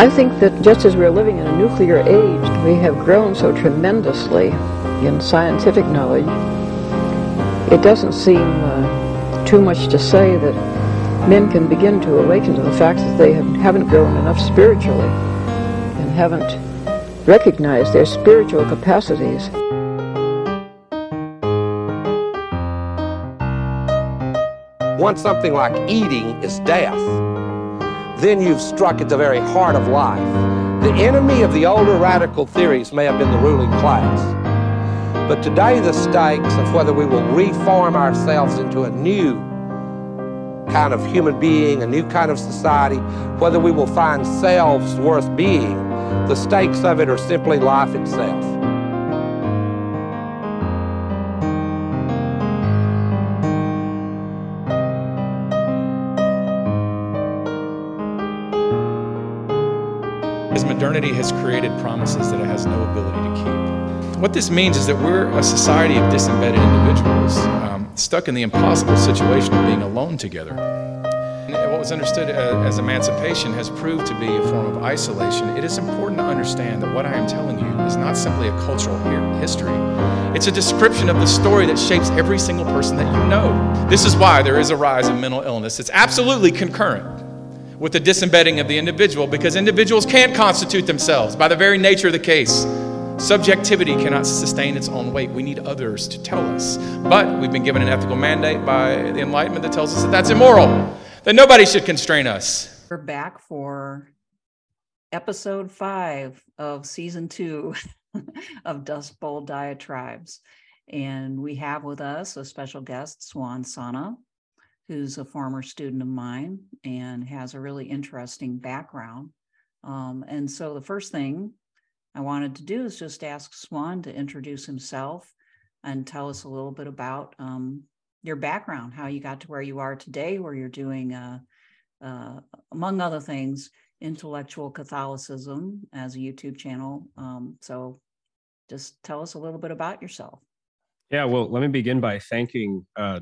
I think that just as we're living in a nuclear age, we have grown so tremendously in scientific knowledge. It doesn't seem uh, too much to say that men can begin to awaken to the fact that they have, haven't grown enough spiritually and haven't recognized their spiritual capacities. Once something like eating is death, then you've struck at the very heart of life. The enemy of the older radical theories may have been the ruling class. But today the stakes of whether we will reform ourselves into a new kind of human being, a new kind of society, whether we will find selves worth being, the stakes of it are simply life itself. Created promises that it has no ability to keep. What this means is that we're a society of disembedded individuals um, stuck in the impossible situation of being alone together. And what was understood as emancipation has proved to be a form of isolation. It is important to understand that what I am telling you is not simply a cultural history. It's a description of the story that shapes every single person that you know. This is why there is a rise in mental illness. It's absolutely concurrent with the disembedding of the individual because individuals can't constitute themselves by the very nature of the case. Subjectivity cannot sustain its own weight. We need others to tell us. But we've been given an ethical mandate by the Enlightenment that tells us that that's immoral, that nobody should constrain us. We're back for episode five of season two of Dustbowl Diatribes. And we have with us a special guest, Suan Sonna, who's a former student of mine and has a really interesting background. Um, and so the first thing I wanted to do is just ask Suan to introduce himself and tell us a little bit about um, your background, how you got to where you are today, where you're doing, uh, uh, among other things, intellectual Catholicism as a YouTube channel. Um, so just tell us a little bit about yourself. Yeah, well, let me begin by thanking uh,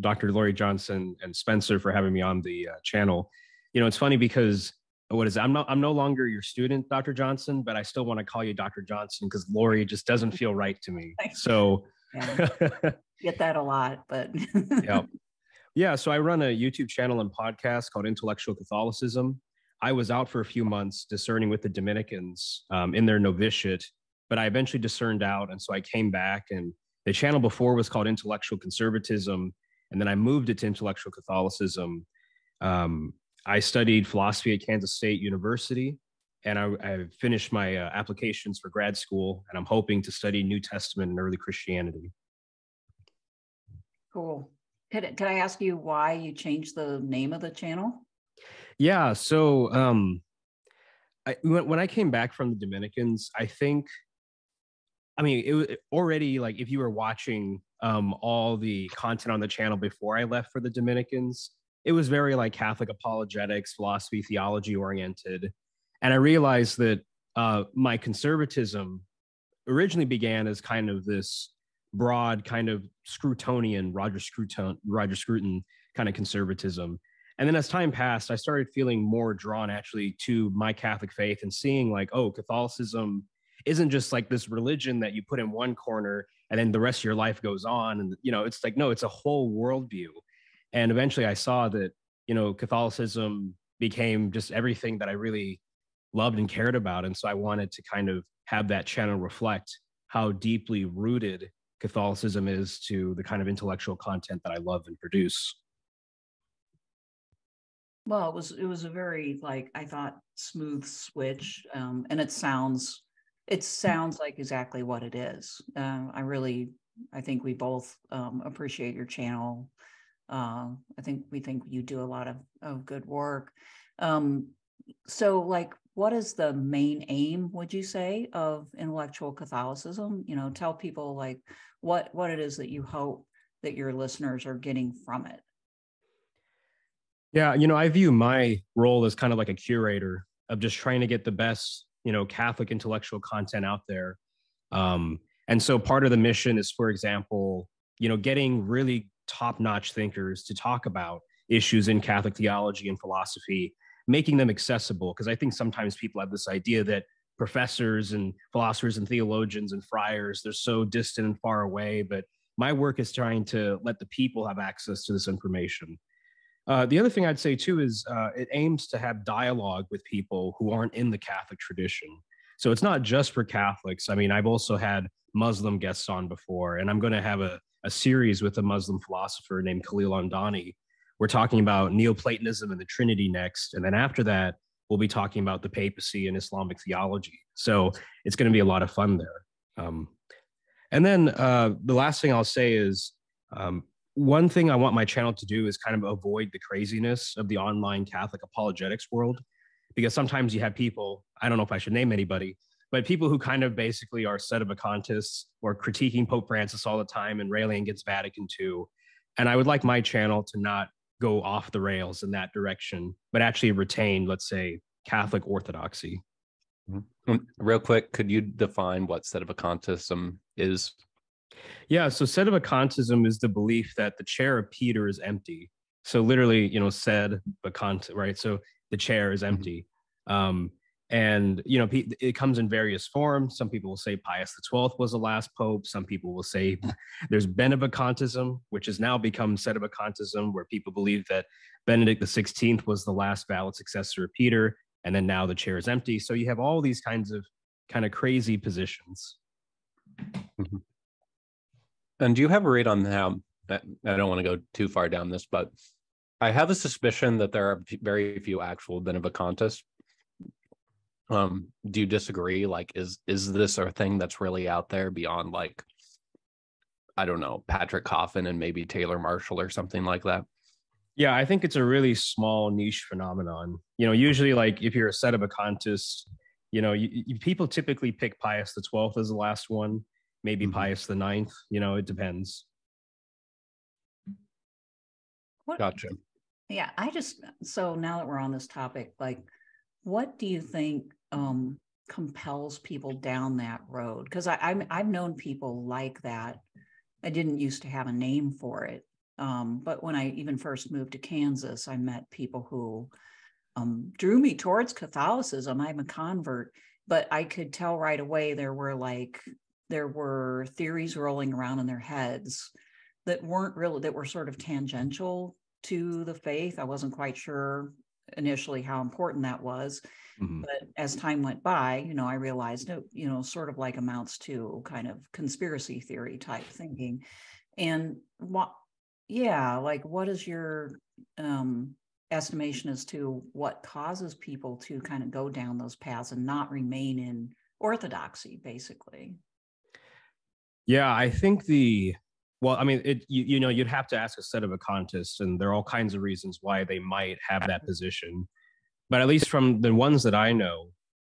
Dr. Laurie Johnson and Spencer for having me on the uh, channel. You know, it's funny because what is it? I'm not I'm no longer your student, Dr. Johnson, but I still want to call you Dr. Johnson because Laurie just doesn't feel right to me. So yeah. get that a lot, but yeah. Yeah. So I run a YouTube channel and podcast called Intellectual Catholicism. I was out for a few months discerning with the Dominicans um, in their novitiate, but I eventually discerned out. And so I came back and the channel before was called Intellectual Conservatism and then I moved it to intellectual Catholicism. Um, I studied philosophy at Kansas State University, and I, I finished my uh, applications for grad school, and I'm hoping to study New Testament and early Christianity. Cool. Could, could I ask you why you changed the name of the channel? Yeah. So um, I, when, when I came back from the Dominicans, I think, I mean, it was already like if you were watching um, all the content on the channel before I left for the Dominicans. It was very like Catholic apologetics, philosophy, theology oriented. And I realized that uh, my conservatism originally began as kind of this broad kind of Scrutonian, Roger Scruton, Roger Scruton kind of conservatism. And then as time passed, I started feeling more drawn actually to my Catholic faith and seeing like, oh, Catholicism isn't just like this religion that you put in one corner and then the rest of your life goes on and you know it's like no it's a whole worldview. And eventually i saw that you know catholicism became just everything that i really loved and cared about. And so i wanted to kind of have that channel reflect how deeply rooted catholicism is to the kind of intellectual content that i love and produce. Well it was it was a very like i thought smooth switch um, and it sounds it sounds like exactly what it is. Uh, I really, I think we both um, appreciate your channel. Uh, I think we think you do a lot of, of good work. Um, so, like, what is the main aim, would you say, of intellectual Catholicism? You know, tell people like what what it is that you hope that your listeners are getting from it. Yeah, you know, I view my role as kind of like a curator of just trying to get the best you know catholic intellectual content out there. Um, and so part of the mission is for example you know getting really top notch thinkers to talk about issues in catholic theology and philosophy making them accessible. Because I think sometimes people have this idea that professors and philosophers and theologians and friars they're so distant and far away but my work is trying to let the people have access to this information uh, the other thing i'd say too is uh, it aims to have dialogue with people who aren't in the catholic tradition so it's not just for catholics i mean i've also had muslim guests on before and i'm going to have a, a series with a muslim philosopher named khalil andani we're talking about neoplatonism and the trinity next and then after that we'll be talking about the papacy and Islamic theology. So it's going to be a lot of fun there. Um, and then uh, the last thing I'll say is um, one thing I want my channel to do is kind of avoid the craziness of the online Catholic apologetics world, because sometimes you have people, I don't know if I should name anybody, but people who kind of basically are sedevacantists or critiquing Pope Francis all the time and railing against Vatican II. And I would like my channel to not go off the rails in that direction, but actually retain, let's say, Catholic orthodoxy. Mm-hmm. Real quick, could you define what set of a sedevacantism is? Yeah, so sedevacantism is the belief that the chair of Peter is empty. So literally, you know, said vacant, right? So the chair is mm-hmm. empty. Mm-hmm. Um, and you know it comes in various forms some people will say pius xii was the last pope some people will say there's benevacantism which has now become sedevacantism where people believe that benedict xvi was the last valid successor of peter and then now the chair is empty so you have all these kinds of kind of crazy positions mm-hmm. And do you have a read on how i don't want to go too far down this but i have a suspicion that there are very few actual benevacantists um do you disagree? Like is is this a thing that's really out there beyond like i don't know patrick coffin and maybe taylor marshall or something like that? Yeah i think it's a really small niche phenomenon. You know usually like if you're a sedevacantist you know you, you, people typically pick pius the 12th as the last one maybe mm-hmm. pius the ninth you know it depends what, gotcha yeah i just so now that we're on this topic like what do you think um, compels people down that road? Because I'm I've known people like that. I didn't used to have a name for it, um, but when I even first moved to Kansas, I met people who um, drew me towards Catholicism. I'm a convert, but I could tell right away there were like there were theories rolling around in their heads that weren't really that were sort of tangential to the faith. I wasn't quite sure initially how important that was. Mm-hmm. But as time went by, you know, I realized it, you know, sort of like amounts to kind of conspiracy theory type thinking. And what, yeah, like what is your um, estimation as to what causes people to kind of go down those paths and not remain in orthodoxy, basically? Yeah, I think the well, I mean, it you, you know, you'd have to ask a sedevacantist, and there are all kinds of reasons why they might have that position. But at least from the ones that I know,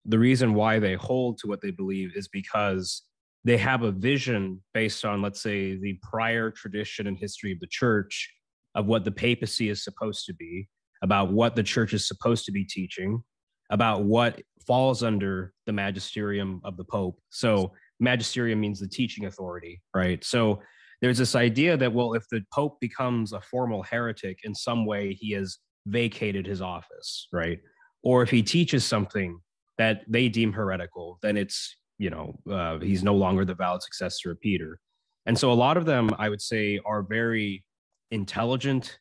the reason why they hold to what they believe is because they have a vision based on, let's say, the prior tradition and history of the church of what the papacy is supposed to be, about what the church is supposed to be teaching, about what falls under the magisterium of the pope. So, magisterium means the teaching authority, right? So, there's this idea that well if the pope becomes a formal heretic in some way he has vacated his office right? Or if he teaches something that they deem heretical then it's you know uh, he's no longer the valid successor of peter. And so a lot of them i would say are very intelligent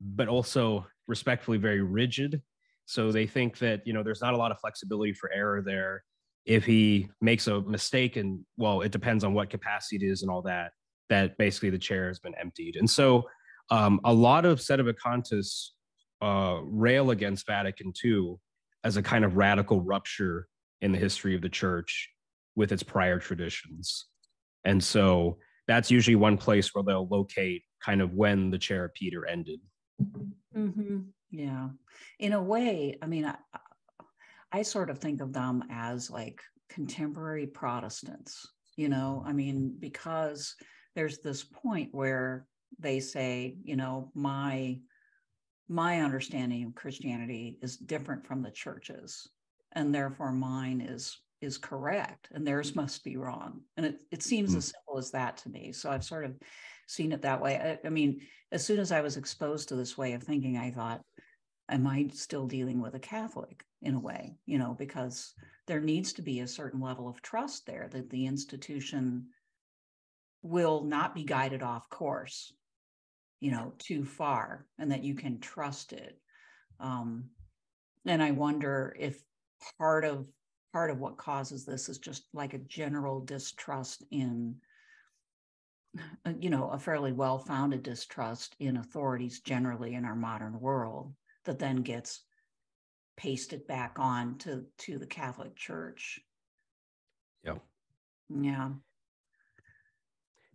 but also respectfully very rigid. So they think that you know there's not a lot of flexibility for error there if he makes a mistake and well it depends on what capacity it is and all that that basically the chair has been emptied. And so um, a lot of sedevacantists uh, rail against Vatican II as a kind of radical rupture in the history of the church with its prior traditions. And so that's usually one place where they'll locate kind of when the chair of Peter ended. Mm-hmm. Yeah. In a way, I mean, I sort of think of them as like contemporary Protestants, you know, I mean, because there's this point where they say, you know, my my understanding of Christianity is different from the churches, and therefore mine is is correct and theirs must be wrong. And it, it seems mm. as simple as that to me. So I've sort of seen it that way. I, I mean, as soon as I was exposed to this way of thinking, I thought, am I still dealing with a Catholic in a way? You know, because there needs to be a certain level of trust there that the institution will not be guided off course, you know, too far, and that you can trust it. Um, and I wonder if part of part of what causes this is just like a general distrust in uh, you know a fairly well-founded distrust in authorities generally in our modern world that then gets pasted back on to to the catholic church yeah yeah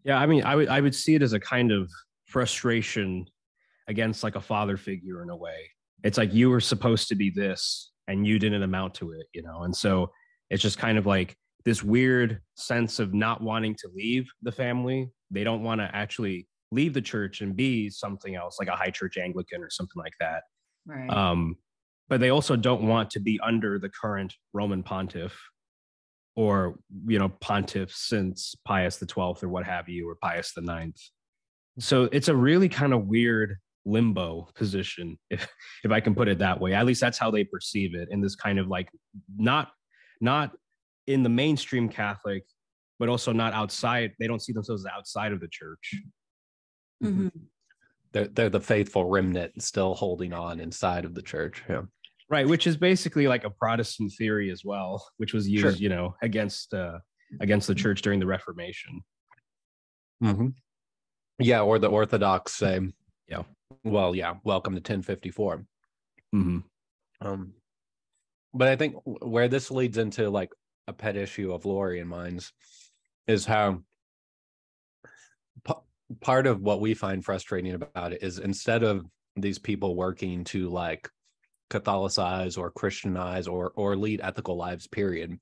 yeah i mean i would i would see it as a kind of frustration against like a father figure in a way it's like you were supposed to be this and you didn't amount to it, you know? And so it's just kind of like this weird sense of not wanting to leave the family. They don't want to actually leave the church and be something else, like a high church Anglican or something like that. Right. Um, but they also don't want to be under the current Roman pontiff or, you know, pontiff since Pius the 12th or what have you, or Pius the 9th. So it's a really kind of weird limbo position if if i can put it that way at least that's how they perceive it in this kind of like not not in the mainstream catholic but also not outside they don't see themselves outside of the church mm-hmm. They're, they're the faithful remnant still holding on inside of the church yeah right which is basically like a protestant theory as well which was used sure. you know against uh against the church during the reformation mm-hmm. yeah or the orthodox say yeah well, yeah, welcome to 1054. Mm-hmm. Um, but I think where this leads into like a pet issue of Laurie and mine's is how p- part of what we find frustrating about it is instead of these people working to like Catholicize or Christianize or or lead ethical lives, period.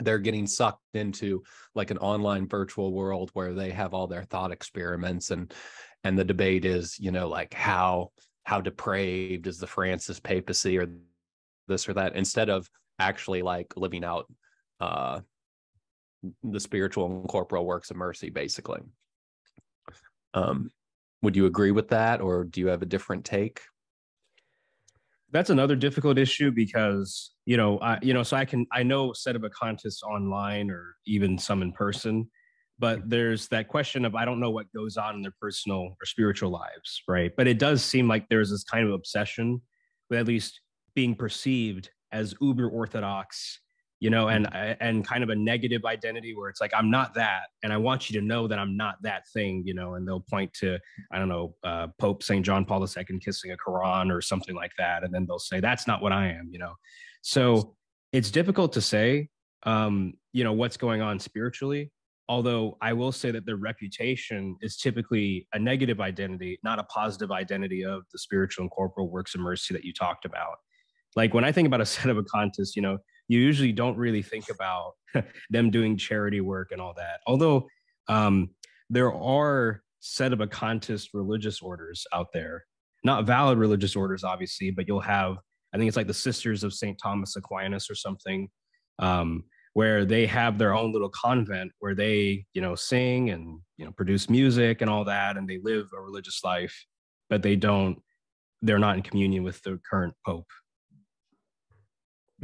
They're getting sucked into like an online virtual world where they have all their thought experiments and and the debate is you know like how how depraved is the francis papacy or this or that instead of actually like living out uh the spiritual and corporal works of mercy basically um would you agree with that or do you have a different take that's another difficult issue because you know i you know so i can i know sedevacantists online or even some in person but there's that question of I don't know what goes on in their personal or spiritual lives, right? But it does seem like there's this kind of obsession with at least being perceived as uber orthodox, you know, and and kind of a negative identity where it's like I'm not that, and I want you to know that I'm not that thing, you know. And they'll point to I don't know uh, Pope Saint John Paul II kissing a Quran or something like that, and then they'll say that's not what I am, you know. So it's difficult to say, um, you know, what's going on spiritually although I will say that their reputation is typically a negative identity, not a positive identity of the spiritual and corporal works of mercy that you talked about. Like when I think about a sedevacantist, you know, you usually don't really think about them doing charity work and all that. Although um, there are Sedevacantist religious orders out there, not valid religious orders, obviously, but you'll have, I think it's like the Sisters of St. Thomas Aquinas or something. Um, where they have their own little convent where they you know sing and you know produce music and all that and they live a religious life but they don't they're not in communion with the current pope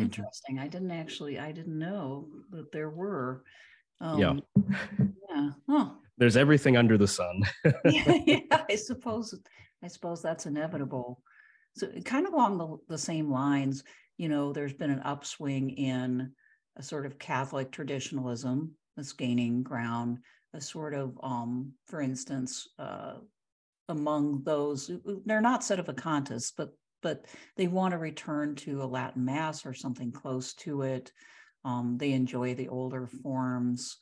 interesting. I didn't actually i didn't know that there were um, yeah yeah huh. there's everything under the sun. Yeah, yeah, i suppose i suppose that's inevitable. So kind of along the, the same lines you know there's been an upswing in a sort of Catholic traditionalism that's gaining ground, a sort of, um, for instance, uh, among those, they're not sedevacantists, but but they want to return to a Latin Mass or something close to it. Um, they enjoy the older forms,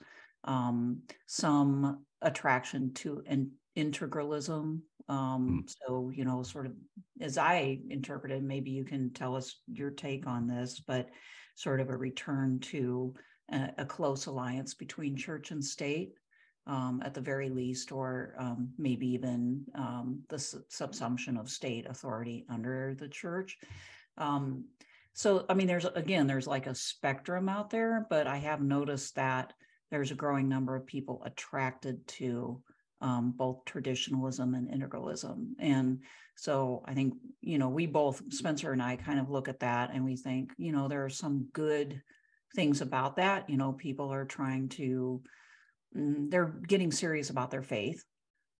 um, some attraction to an integralism. Um, mm. So, you know, sort of as I interpreted, maybe you can tell us your take on this, but sort of a return to a, a close alliance between church and state. Um, at the very least, or um, maybe even um, the subsumption of state authority under the church. Um, so, I mean, there's again, there's like a spectrum out there, but I have noticed that there's a growing number of people attracted to um, both traditionalism and integralism. And so I think, you know, we both, Spencer and I, kind of look at that and we think, you know, there are some good things about that. You know, people are trying to, they're getting serious about their faith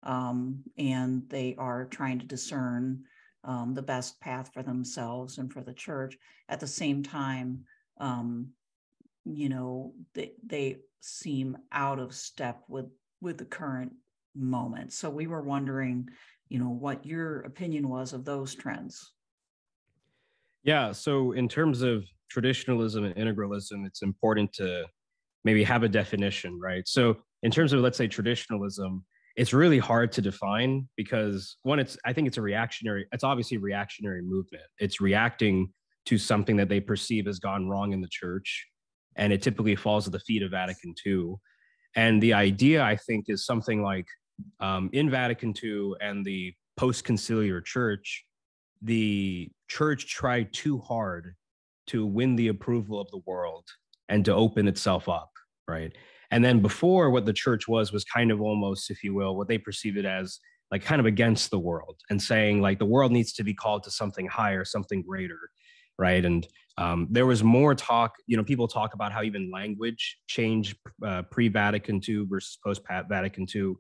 um, and they are trying to discern um, the best path for themselves and for the church. At the same time, um, you know, they, they seem out of step with with the current moment. So we were wondering, you know, what your opinion was of those trends. Yeah. So in terms of traditionalism and integralism, it's important to maybe have a definition, right? So in terms of let's say traditionalism, it's really hard to define because one, it's I think it's a reactionary, it's obviously a reactionary movement. It's reacting to something that they perceive has gone wrong in the church. And it typically falls at the feet of Vatican II. And the idea, I think, is something like um, in Vatican II and the post conciliar church, the church tried too hard to win the approval of the world and to open itself up, right? And then before, what the church was was kind of almost, if you will, what they perceive it as like kind of against the world and saying like the world needs to be called to something higher, something greater, right? And um, there was more talk, you know, people talk about how even language changed uh, pre Vatican II versus post Vatican II.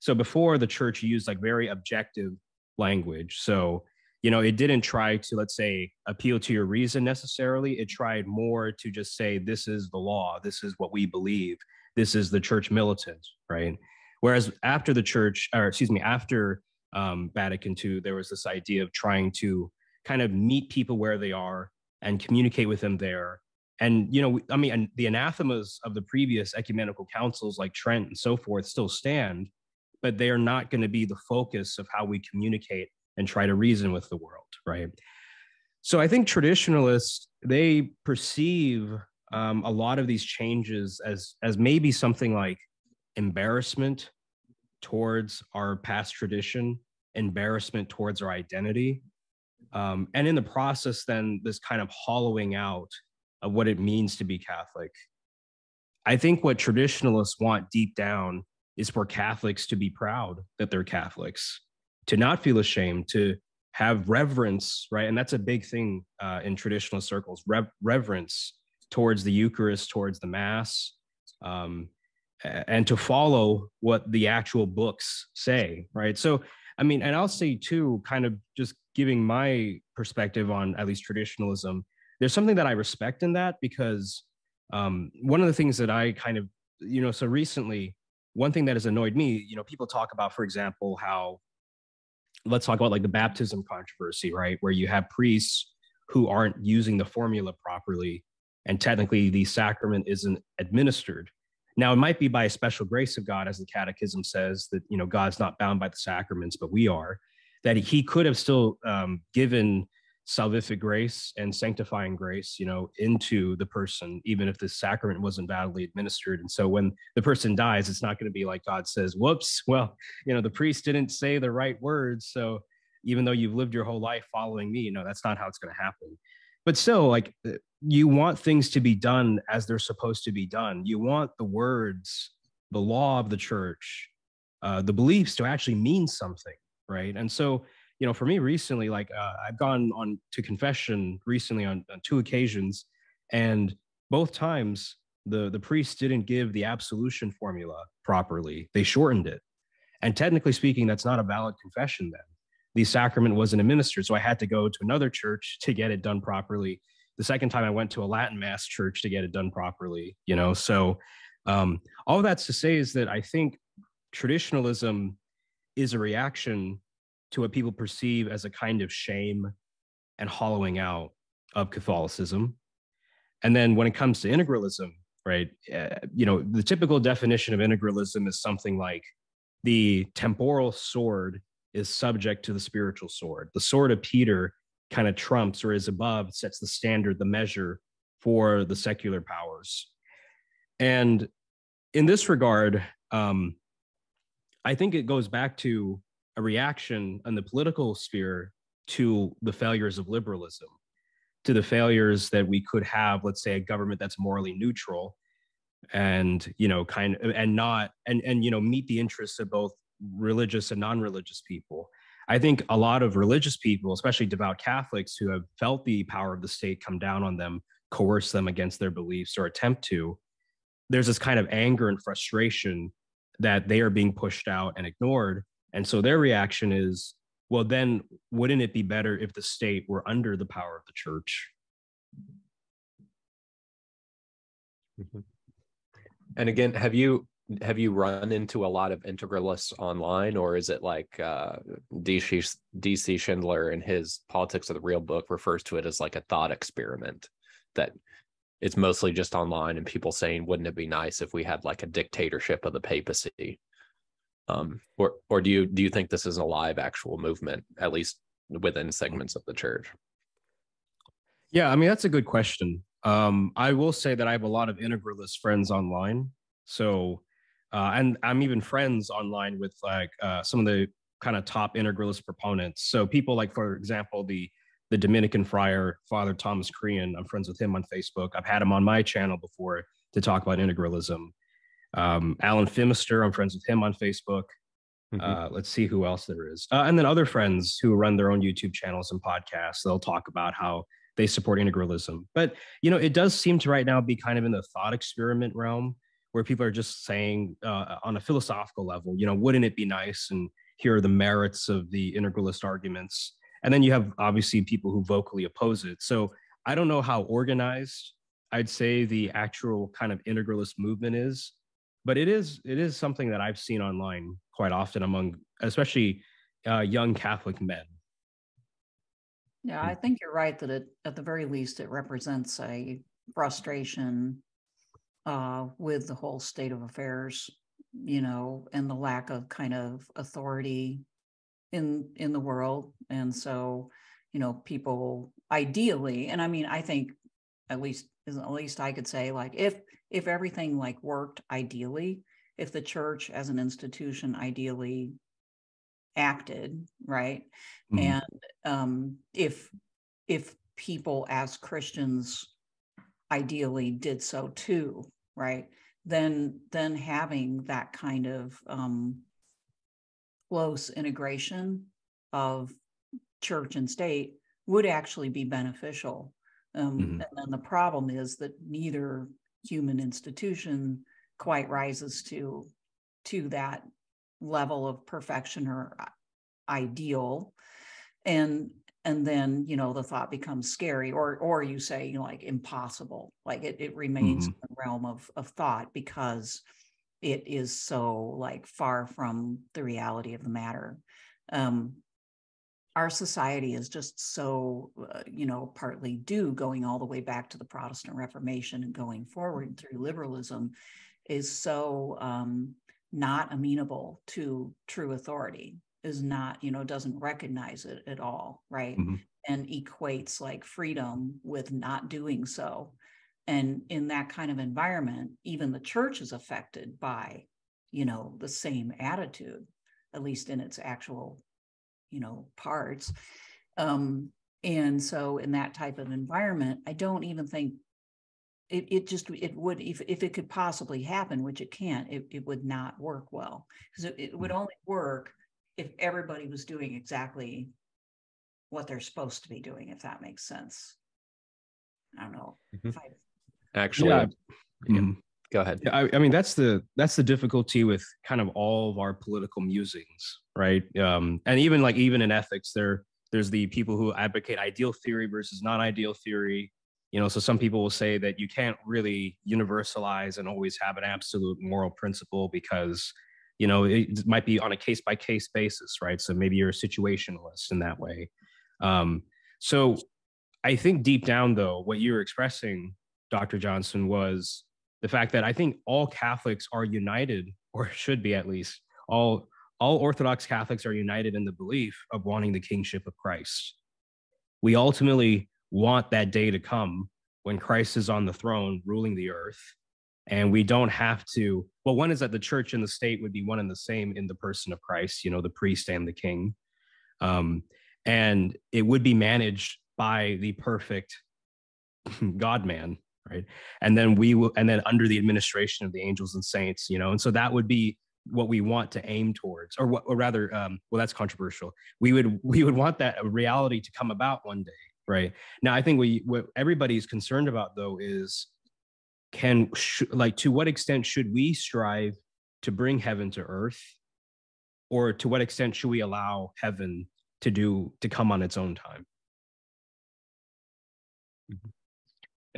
So before the church used like very objective language. So, you know, it didn't try to, let's say, appeal to your reason necessarily. It tried more to just say, this is the law, this is what we believe, this is the church militant, right? Whereas after the church, or excuse me, after um, Vatican II, there was this idea of trying to kind of meet people where they are and communicate with them there. And, you know, I mean, the anathemas of the previous ecumenical councils like Trent and so forth still stand but they are not going to be the focus of how we communicate and try to reason with the world, right? So I think traditionalists they perceive um, a lot of these changes as as maybe something like embarrassment towards our past tradition, embarrassment towards our identity, um, and in the process, then this kind of hollowing out of what it means to be Catholic. I think what traditionalists want deep down is for Catholics to be proud that they're Catholics, to not feel ashamed, to have reverence, right? And that's a big thing uh, in traditional circles rev- reverence towards the Eucharist, towards the Mass, um, and to follow what the actual books say, right? So, I mean, and I'll say too, kind of just giving my perspective on at least traditionalism, there's something that I respect in that because um, one of the things that I kind of, you know, so recently, one thing that has annoyed me, you know, people talk about, for example, how let's talk about like the baptism controversy, right? Where you have priests who aren't using the formula properly, and technically the sacrament isn't administered. Now, it might be by a special grace of God, as the Catechism says, that you know God's not bound by the sacraments, but we are. That He could have still um, given salvific grace and sanctifying grace, you know, into the person, even if the sacrament wasn't validly administered. And so when the person dies, it's not going to be like God says, whoops, well, you know, the priest didn't say the right words. So even though you've lived your whole life following me, you know, that's not how it's going to happen. But still, like, uh, you want things to be done as they're supposed to be done. You want the words, the law of the church, uh, the beliefs to actually mean something, right? And so, you know, for me recently, like uh, I've gone on to confession recently on, on two occasions, and both times the the priest didn't give the absolution formula properly. They shortened it, and technically speaking, that's not a valid confession. Then the sacrament wasn't administered, so I had to go to another church to get it done properly. The second time I went to a Latin mass church to get it done properly. You know, so um, all that's to say is that I think traditionalism is a reaction to what people perceive as a kind of shame and hollowing out of Catholicism. And then when it comes to integralism, right, uh, you know, the typical definition of integralism is something like the temporal sword is subject to the spiritual sword. The sword of Peter kind of trumps or is above, sets the standard, the measure for the secular powers. And in this regard, um, I think it goes back to a reaction in the political sphere to the failures of liberalism, to the failures that we could have, let's say, a government that's morally neutral and you know kind of and not and and you know meet the interests of both religious and non-religious people. I think a lot of religious people, especially devout Catholics who have felt the power of the state come down on them, coerce them against their beliefs or attempt to, there's this kind of anger and frustration that they are being pushed out and ignored. And so their reaction is, well, then wouldn't it be better if the state were under the power of the church? Mm-hmm. And again, have you have you run into a lot of integralists online, or is it like uh, DC DC Schindler in his Politics of the Real book refers to it as like a thought experiment that it's mostly just online and people saying, "Wouldn't it be nice if we had like a dictatorship of the papacy?" Um, or or do you do you think this is a live actual movement, at least within segments of the church? Yeah, I mean that's a good question. Um, I will say that I have a lot of integralist friends online. So, uh, and I'm even friends online with like uh, some of the kind of top integralist proponents. So people like, for example, the the Dominican friar Father Thomas Crean. I'm friends with him on Facebook. I've had him on my channel before to talk about integralism. Um, Alan Fimister, I'm friends with him on Facebook. Mm-hmm. Uh, let's see who else there is, uh, and then other friends who run their own YouTube channels and podcasts. They'll talk about how they support integralism. But you know, it does seem to right now be kind of in the thought experiment realm where people are just saying uh, on a philosophical level, you know, wouldn't it be nice? And here are the merits of the integralist arguments. And then you have obviously people who vocally oppose it. So I don't know how organized I'd say the actual kind of integralist movement is, but it is it is something that I've seen online quite often among especially uh, young Catholic men. Yeah, I think you're right that it, at the very least, it represents a frustration uh, with the whole state of affairs, you know, and the lack of kind of authority in in the world. And so, you know, people ideally, and I mean, I think at least at least I could say like if if everything like worked ideally, if the church as an institution ideally acted right mm-hmm. and um, if if people as christians ideally did so too right then then having that kind of um, close integration of church and state would actually be beneficial um, mm-hmm. and then the problem is that neither human institution quite rises to to that level of perfection or uh, ideal and and then you know the thought becomes scary or or you say you know like impossible like it, it remains mm-hmm. in the realm of of thought because it is so like far from the reality of the matter um our society is just so uh, you know partly due going all the way back to the protestant reformation and going forward through liberalism is so um not amenable to true authority is not you know doesn't recognize it at all right? mm-hmm. and equates like freedom with not doing so and in that kind of environment even the church is affected by you know the same attitude at least in its actual you know parts um and so in that type of environment i don't even think it, it just it would if, if it could possibly happen which it can't it, it would not work well because it, it would mm. only work if everybody was doing exactly what they're supposed to be doing if that makes sense i don't know mm-hmm. I, actually yeah. yeah. Mm-hmm. Go ahead. Yeah, I, I, mean that's the that's the difficulty with kind of all of our political musings right? Um and even like even in ethics there there's the people who advocate ideal theory versus non-ideal theory. You know so some people will say that you can't really universalize and always have an absolute moral principle because you know it might be on a case by case basis right? So maybe you're a situationalist in that way. Um, so i think deep down though what you were expressing dr johnson was the fact that i think all catholics are united or should be at least all all orthodox catholics are united in the belief of wanting the kingship of christ we ultimately want that day to come when Christ is on the throne ruling the earth. And we don't have to, well, one is that the church and the state would be one and the same in the person of Christ, you know, the priest and the king. Um, and it would be managed by the perfect God man, right? And then we will, and then under the administration of the angels and saints, you know, and so that would be what we want to aim towards or what or rather um, well that's controversial. We would we would want that reality to come about one day right? Now i think we what everybody's concerned about though is can sh- like to what extent should we strive to bring heaven to earth? Or to what extent should we allow heaven to do to come on its own time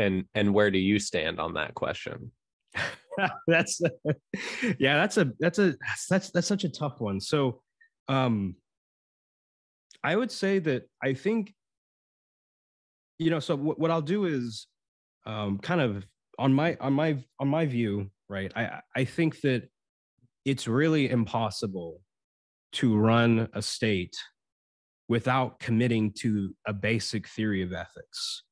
and and where do you stand on that question? That's yeah that's a that's a that's that's such a tough one. So um i would say that i think you know so what, what i'll do is um kind of on my on my on my view right i i think that it's really impossible to run a state without committing to a basic theory of ethics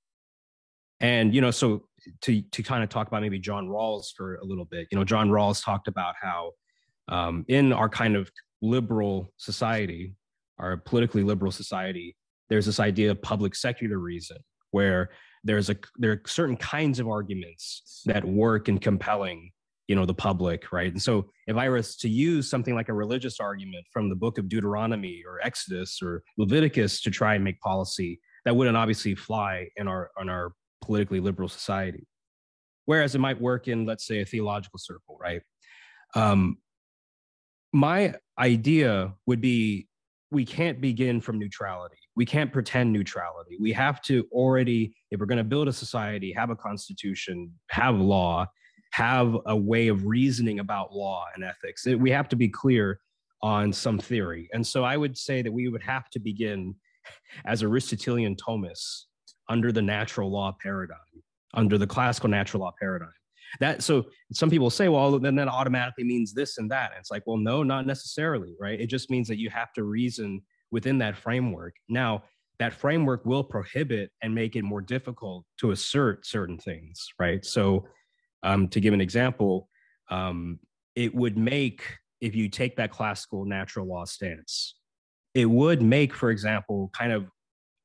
and you know so to to kind of talk about maybe John Rawls for a little bit. You know, John Rawls talked about how um, in our kind of liberal society, our politically liberal society, there's this idea of public secular reason, where there's a there are certain kinds of arguments that work in compelling you know the public right and so if i was to use something like a religious argument from the book of deuteronomy or exodus or leviticus to try and make policy that wouldn't obviously fly in our in our politically liberal society. Whereas it might work in, let's say, a theological circle, right? Um, my idea would be we can't begin from neutrality. We can't pretend neutrality. We have to already, if we're going to build a society, have a constitution, have law, have a way of reasoning about law and ethics. It, we have to be clear on some theory. And so I would say that we would have to begin as Aristotelian Thomists under the natural law paradigm, under the classical natural law paradigm. That so some people say, well, then that automatically means this and that. And it's like, well, no, not necessarily, right? It just means that you have to reason within that framework. Now, that framework will prohibit and make it more difficult to assert certain things, right? So, um, to give an example, um, it would make if you take that classical natural law stance, it would make, for example, kind of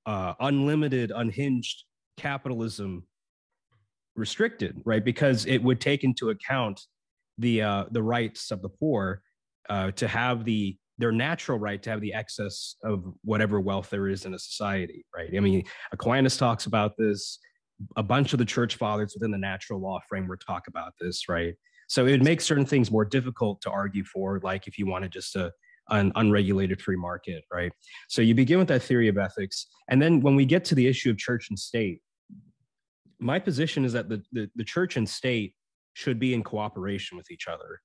uh, unlimited, unhinged capitalism restricted, right? Because it would take into account the uh, the rights of the poor uh, to have the their natural right to have the excess of whatever wealth there is in a society, right? I mean, Aquinas talks about this. A bunch of the church fathers within the natural law framework talk about this, right? So it would make certain things more difficult to argue for, like if you wanted just to an unregulated free market, right? So you begin with that theory of ethics. And then when we get to the issue of church and state, my position is that the, the, the church and state should be in cooperation with each other.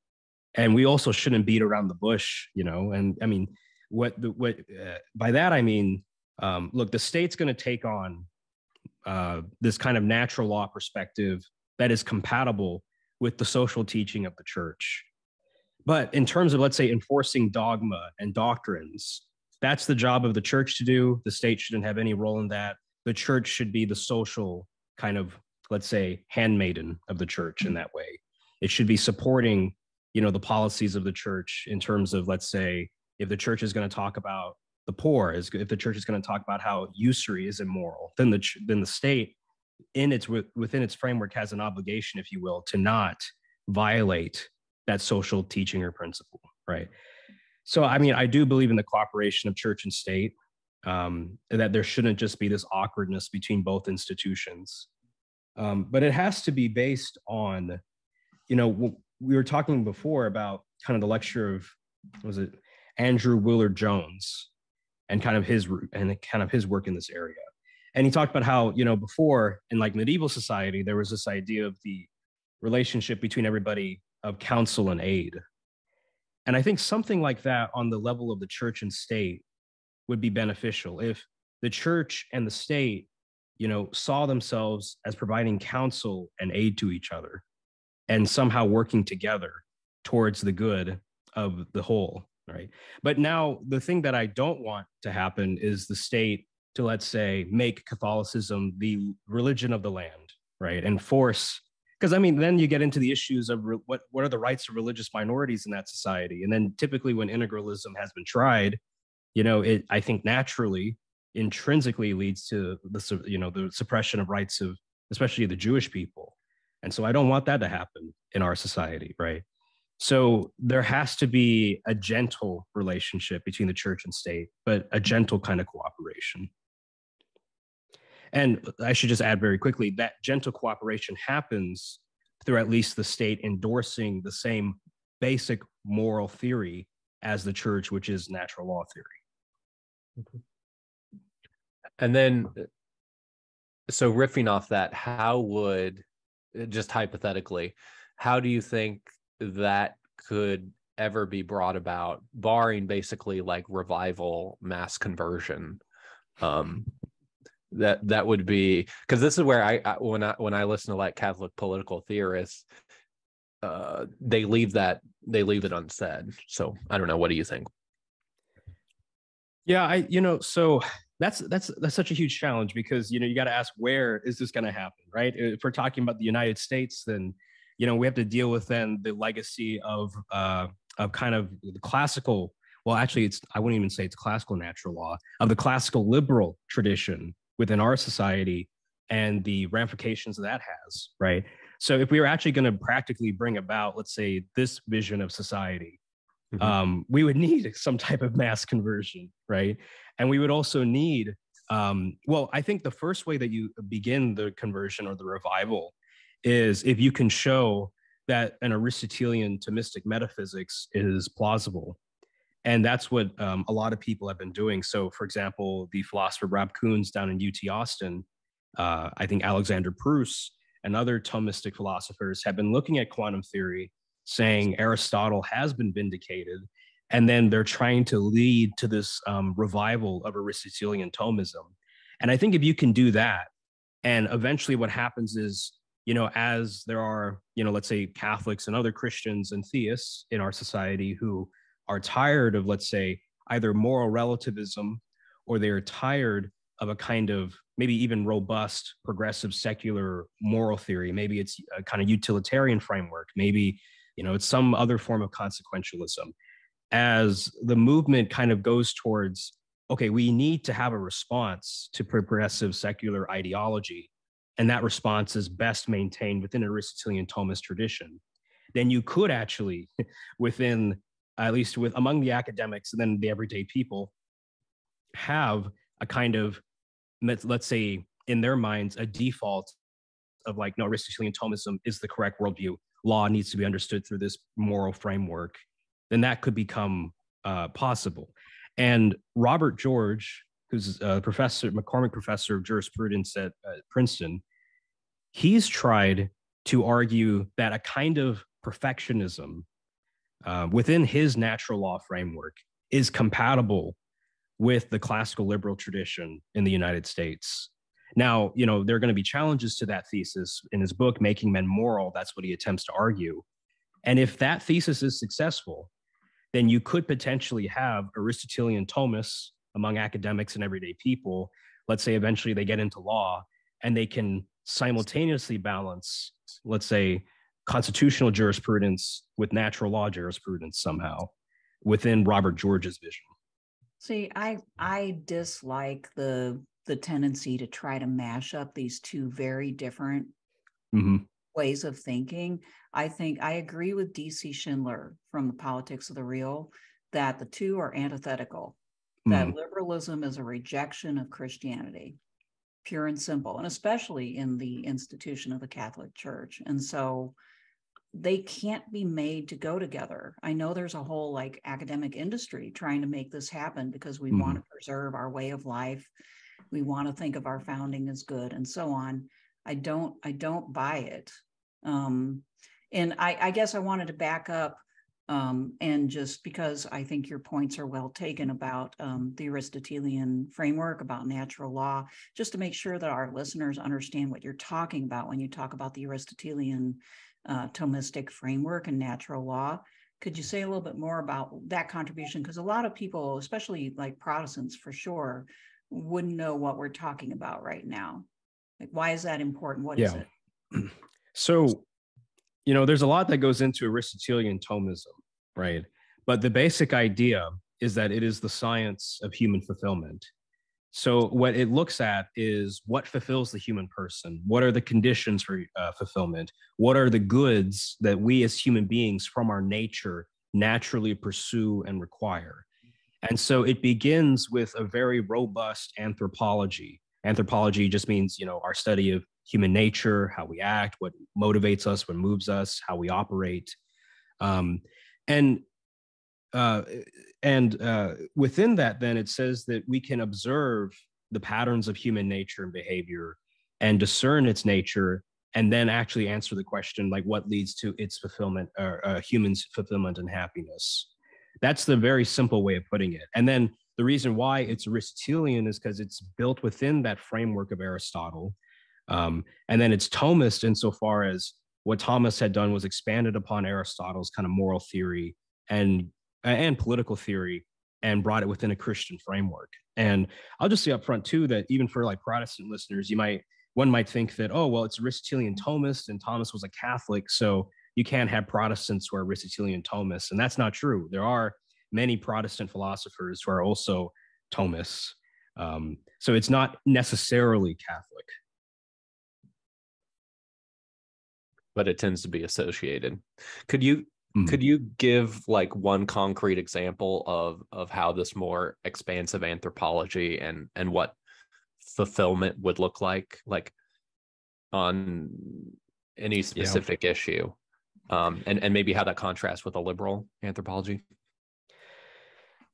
And we also shouldn't beat around the bush, you know? And I mean, what, the, what uh, by that I mean, um, look, the state's going to take on uh, this kind of natural law perspective that is compatible with the social teaching of the church. But in terms of, let's say, enforcing dogma and doctrines, that's the job of the church to do. The state shouldn't have any role in that. The church should be the social kind of, let's say, handmaiden of the church in that way. It should be supporting, you know, the policies of the church in terms of, let's say, if the church is going to talk about the poor, is if the church is going to talk about how usury is immoral, then the then the state, in its within its framework, has an obligation, if you will, to not violate that social teaching or principle, right? So, I mean, I do believe in the cooperation of church and state, um, that there shouldn't just be this awkwardness between both institutions. Um, but it has to be based on, you know, we were talking before about kind of the lecture of, was it Andrew Willard Jones and kind of his and kind of his work in this area. And he talked about how, you know, before in like medieval society, there was this idea of the relationship between everybody of counsel and aid. And I think something like that on the level of the church and state would be beneficial if the church and the state, you know, saw themselves as providing counsel and aid to each other and somehow working together towards the good of the whole, right? But now the thing that I don't want to happen is the state to let's say make Catholicism the religion of the land, right? And force because I mean, then you get into the issues of re- what what are the rights of religious minorities in that society, and then typically when integralism has been tried, you know, it I think naturally, intrinsically leads to the you know the suppression of rights of especially the Jewish people, and so I don't want that to happen in our society, right? So there has to be a gentle relationship between the church and state, but a gentle kind of cooperation. And I should just add very quickly that gentle cooperation happens through at least the state endorsing the same basic moral theory as the church, which is natural law theory. And then, so riffing off that, how would, just hypothetically, how do you think that could ever be brought about, barring basically like revival mass conversion? Um, that that would be because this is where I, I, when I when I listen to like Catholic political theorists, uh, they leave that they leave it unsaid. So I don't know. What do you think? Yeah, I you know so that's that's that's such a huge challenge because you know you got to ask where is this going to happen, right? If we're talking about the United States, then you know we have to deal with then the legacy of uh, of kind of the classical. Well, actually, it's I wouldn't even say it's classical natural law of the classical liberal tradition within our society and the ramifications that has, right? So if we were actually going to practically bring about, let's say, this vision of society, mm-hmm. um, we would need some type of mass conversion, right? And we would also need, um, well, I think the first way that you begin the conversion or the revival is if you can show that an Aristotelian Thomistic metaphysics is plausible. And that's what um, a lot of people have been doing. So, for example, the philosopher Rob Koons down in UT Austin, uh, I think Alexander Pruss and other Thomistic philosophers have been looking at quantum theory, saying Aristotle has been vindicated. And then they're trying to lead to this um, revival of Aristotelian Thomism. And I think if you can do that, and eventually what happens is, you know, as there are, you know, let's say Catholics and other Christians and theists in our society who are tired of, let's say, either moral relativism or they're tired of a kind of maybe even robust progressive secular moral theory. Maybe it's a kind of utilitarian framework. Maybe you know it's some other form of consequentialism. As the movement kind of goes towards okay we need to have a response to progressive secular ideology and that response is best maintained within an aristotelian thomist tradition then you could actually within at least with among the academics and then the everyday people have a kind of let's say in their minds a default of like no aristotelian thomism is the correct worldview. Law needs to be understood through this moral framework. Then that could become uh, possible. And robert george who's a professor McCormick professor of jurisprudence at uh, princeton he's tried to argue that a kind of perfectionism uh, within his natural law framework is compatible with the classical liberal tradition in the United States. Now, you know, there are going to be challenges to that thesis in his book, Making Men Moral. That's what he attempts to argue. And if that thesis is successful, then you could potentially have Aristotelian Thomas among academics and everyday people. Let's say eventually they get into law and they can simultaneously balance, let's say, constitutional jurisprudence with natural law jurisprudence somehow within Robert George's vision. See, I I dislike the the tendency to try to mash up these two very different mm-hmm. ways of thinking. I think I agree with DC Schindler from the Politics of the Real that the two are antithetical. Mm-hmm. That liberalism is a rejection of Christianity, pure and simple, and especially in the institution of the Catholic Church. And so they can't be made to go together. I know there's a whole like academic industry trying to make this happen because we mm-hmm. want to preserve our way of life. We want to think of our founding as good and so on. I don't I don't buy it. Um, and I, I guess I wanted to back up um, and just because I think your points are well taken about um, the Aristotelian framework, about natural law, just to make sure that our listeners understand what you're talking about when you talk about the Aristotelian uh, Thomistic framework and natural law. Could you say a little bit more about that contribution? Because a lot of people, especially like Protestants for sure, wouldn't know what we're talking about right now. Like, why is that important? What yeah. is it? So, you know, there's a lot that goes into Aristotelian Thomism, right? But the basic idea is that it is the science of human fulfillment. So what it looks at is what fulfills the human person. What are the conditions for uh, fulfillment? What are the goods that we as human beings from our nature naturally pursue and require? And so it begins with a very robust anthropology. Anthropology just means, you know, our study of human nature, how we act, what motivates us, what moves us, how we operate. Um, and uh, and uh, within that, then it says that we can observe the patterns of human nature and behavior and discern its nature and then actually answer the question like what leads to its fulfillment or uh, humans fulfillment and happiness. That's the very simple way of putting it. And then the reason why it's aristotelian is because it's built within that framework of aristotle. Um, and then it's thomist insofar as what thomas had done was expanded upon aristotle's kind of moral theory and and political theory and brought it within a Christian framework. And I'll just say up front too that even for like Protestant listeners, you might one might think that oh well it's Aristotelian Thomist and Thomas was a Catholic, so you can't have Protestants who are Aristotelian Thomists, and that's not true. There are many Protestant philosophers who are also Thomists, um, so it's not necessarily Catholic. But it tends to be associated. Could you Mm-hmm. Could you give like one concrete example of of how this more expansive anthropology and and what fulfillment would look like like on any specific yeah. issue um and and maybe how that contrasts with a liberal anthropology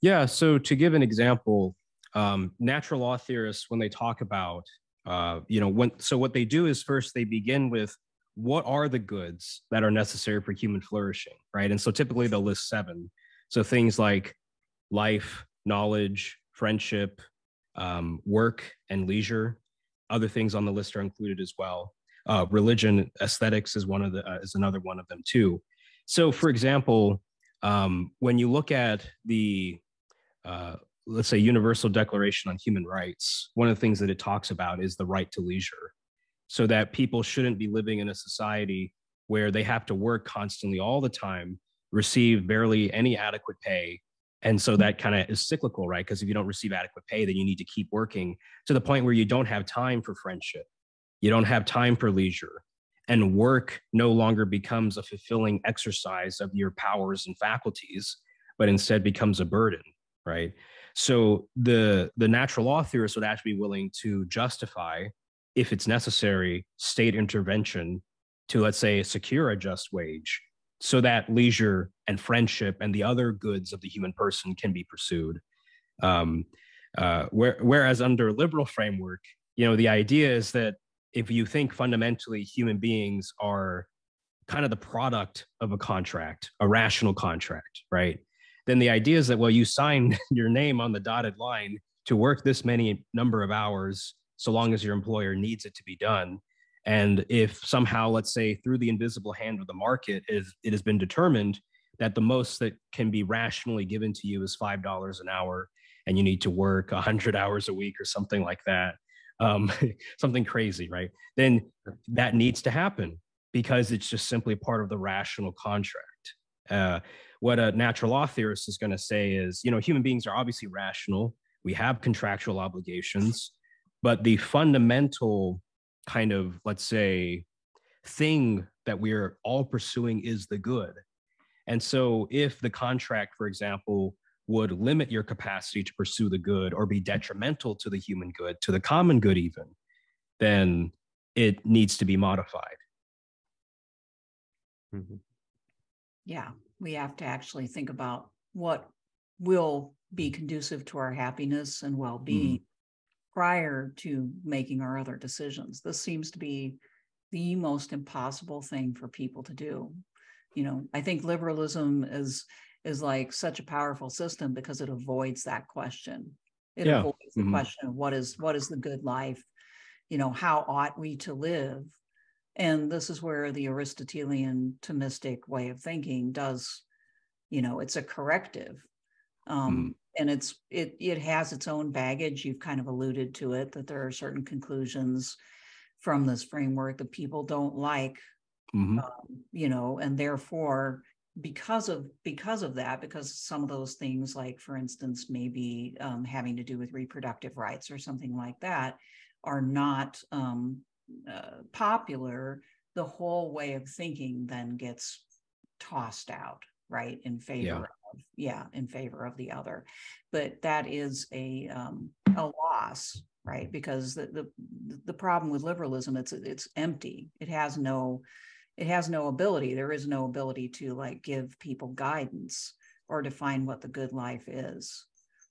yeah so to give an example um natural law theorists when they talk about uh you know when so what they do is first they begin with what are the goods that are necessary for human flourishing, right? And so typically they'll list seven. So things like life, knowledge, friendship, um, work, and leisure. Other things on the list are included as well. Uh, religion, aesthetics is one of the uh, is another one of them too. So, for example, um, when you look at the uh, let's say Universal Declaration on Human Rights, one of the things that it talks about is the right to leisure so that people shouldn't be living in a society where they have to work constantly all the time, receive barely any adequate pay. And so that kind of is cyclical, right? Because if you don't receive adequate pay, then you need to keep working to the point where you don't have time for friendship. You don't have time for leisure. And work no longer becomes a fulfilling exercise of your powers and faculties, but instead becomes a burden, right? So the the natural law theorists would actually be willing to justify if it's necessary, state intervention to, let's say, secure a just wage so that leisure and friendship and the other goods of the human person can be pursued. Um, uh, where, whereas under a liberal framework, you know, the idea is that if you think fundamentally human beings are kind of the product of a contract, a rational contract, right? Then the idea is that, well, you sign your name on the dotted line to work this many number of hours so long as your employer needs it to be done. And if somehow, let's say, through the invisible hand of the market, it, it has been determined that the most that can be rationally given to you is five dollars an hour, and you need to work hundred hours a week or something like that, um, something crazy, right? Then that needs to happen because it's just simply part of the rational contract. Uh, what a natural law theorist is going to say is, you know, human beings are obviously rational. We have contractual obligations but the fundamental kind of let's say thing that we're all pursuing is the good. And so if the contract for example would limit your capacity to pursue the good or be detrimental to the human good to the common good even then it needs to be modified. Mm-hmm. yeah we have to actually think about what will be conducive to our happiness and well-being. Mm prior to making our other decisions. This seems to be the most impossible thing for people to do. You know, I think liberalism is is like such a powerful system because it avoids that question. It yeah. avoids the mm-hmm. question of what is what is the good life? You know, how ought we to live? And this is where the Aristotelian Thomistic way of thinking does, you know, it's a corrective. Um, mm and it's it it has its own baggage you've kind of alluded to it that there are certain conclusions from this framework that people don't like mm-hmm. um, you know and therefore because of because of that because some of those things like for instance maybe um, having to do with reproductive rights or something like that are not um, uh, popular the whole way of thinking then gets tossed out right in favor yeah. Yeah in favor of the other. But that is a um, a loss right? Because the, the the problem with liberalism it's it's empty. It has no it has no ability. There is no ability to like give people guidance or define what the good life is.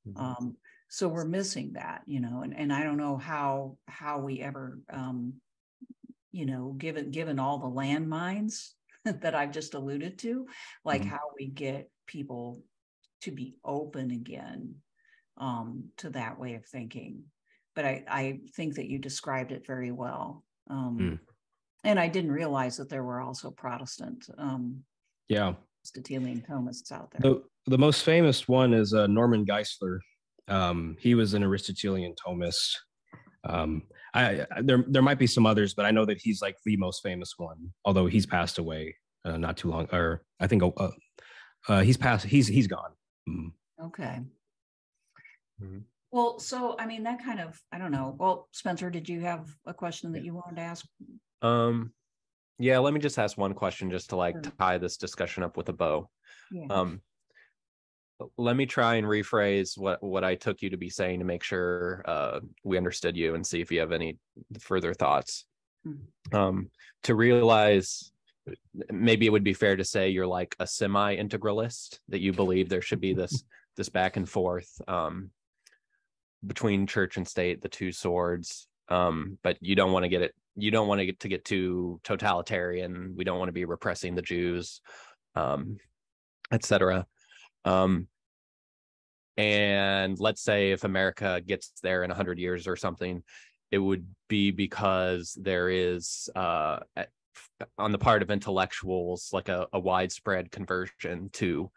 Mm-hmm. um, so we're missing that you know and, and i don't know how how we ever um, you know given given all the landmines that i've just alluded to like mm-hmm. how we get people to be open again um, to that way of thinking but I, I think that you described it very well um, mm and I didn't realize that there were also Protestant um, yeah Aristotelian Thomists out there. The, the most famous one is uh, Norman Geisler. Um, he was an Aristotelian Thomist. Um, I, I, there there might be some others, but I know that he's like the most famous one. Although he's passed away uh, not too long, or I think uh, uh, he's passed. He's he's gone. Mm. Okay. Mm-hmm. Well, so I mean that kind of I don't know. Well, Spencer, did you have a question that you wanted to ask um, yeah, let me just ask one question just to like tie this discussion up with a bow. Yeah. Um, let me try and rephrase what what I took you to be saying to make sure uh, we understood you and see if you have any further thoughts. Mm-hmm. Um, to realize maybe it would be fair to say you're like a semi-integralist that you believe there should be this this back and forth um, between church and state, the two swords. Um, but you don't want to get it you don't want to get to get too totalitarian. We don't want to be repressing the Jews, um, etc. Um, and let's say if America gets there in hundred years or something, it would be because there is uh, on the part of intellectuals like a, a widespread conversion to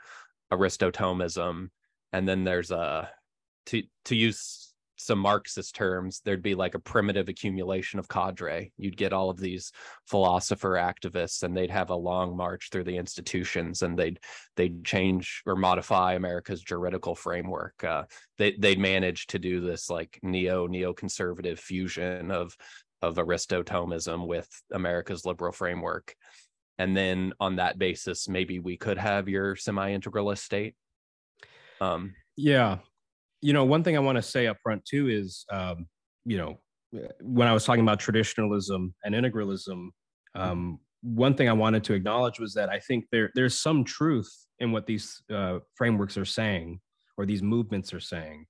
Aristotomism, and then there's a to to use some Marxist terms, there'd be like a primitive accumulation of cadre. You'd get all of these philosopher activists, and they'd have a long march through the institutions, and they'd they'd change or modify America's juridical framework. Uh, they they'd manage to do this like neo neoconservative fusion of of Aristotomism with America's liberal framework, and then on that basis, maybe we could have your semi-integralist state. Um, yeah, you know, one thing I want to say up front too is, um, you know, when I was talking about traditionalism and integralism, um, one thing I wanted to acknowledge was that I think there there's some truth in what these uh, frameworks are saying or these movements are saying.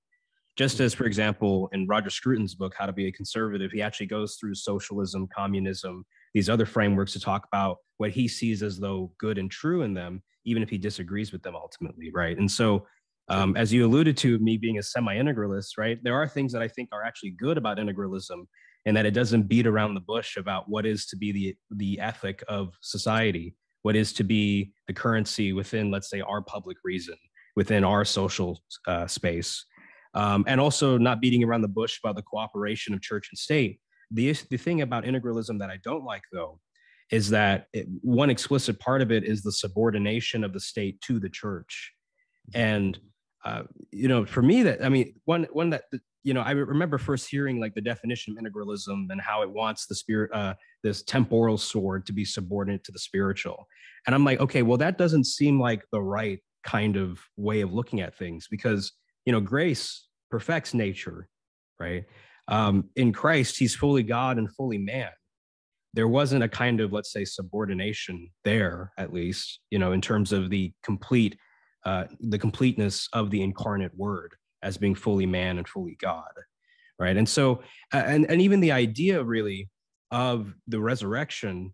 Just as, for example, in Roger Scruton's book, How to Be a Conservative, he actually goes through socialism, communism, these other frameworks to talk about what he sees as though good and true in them, even if he disagrees with them ultimately, right? And so um, as you alluded to, me being a semi-integralist, right? There are things that I think are actually good about integralism, and that it doesn't beat around the bush about what is to be the the ethic of society, what is to be the currency within, let's say, our public reason, within our social uh, space, um, and also not beating around the bush about the cooperation of church and state. The the thing about integralism that I don't like, though, is that it, one explicit part of it is the subordination of the state to the church, and uh, you know, for me, that I mean, one one that you know, I remember first hearing like the definition of integralism and how it wants the spirit, uh, this temporal sword to be subordinate to the spiritual, and I'm like, okay, well, that doesn't seem like the right kind of way of looking at things because you know, grace perfects nature, right? Um, in Christ, He's fully God and fully man. There wasn't a kind of, let's say, subordination there, at least, you know, in terms of the complete uh, the completeness of the incarnate word as being fully man and fully God, right? And so, and and even the idea really of the resurrection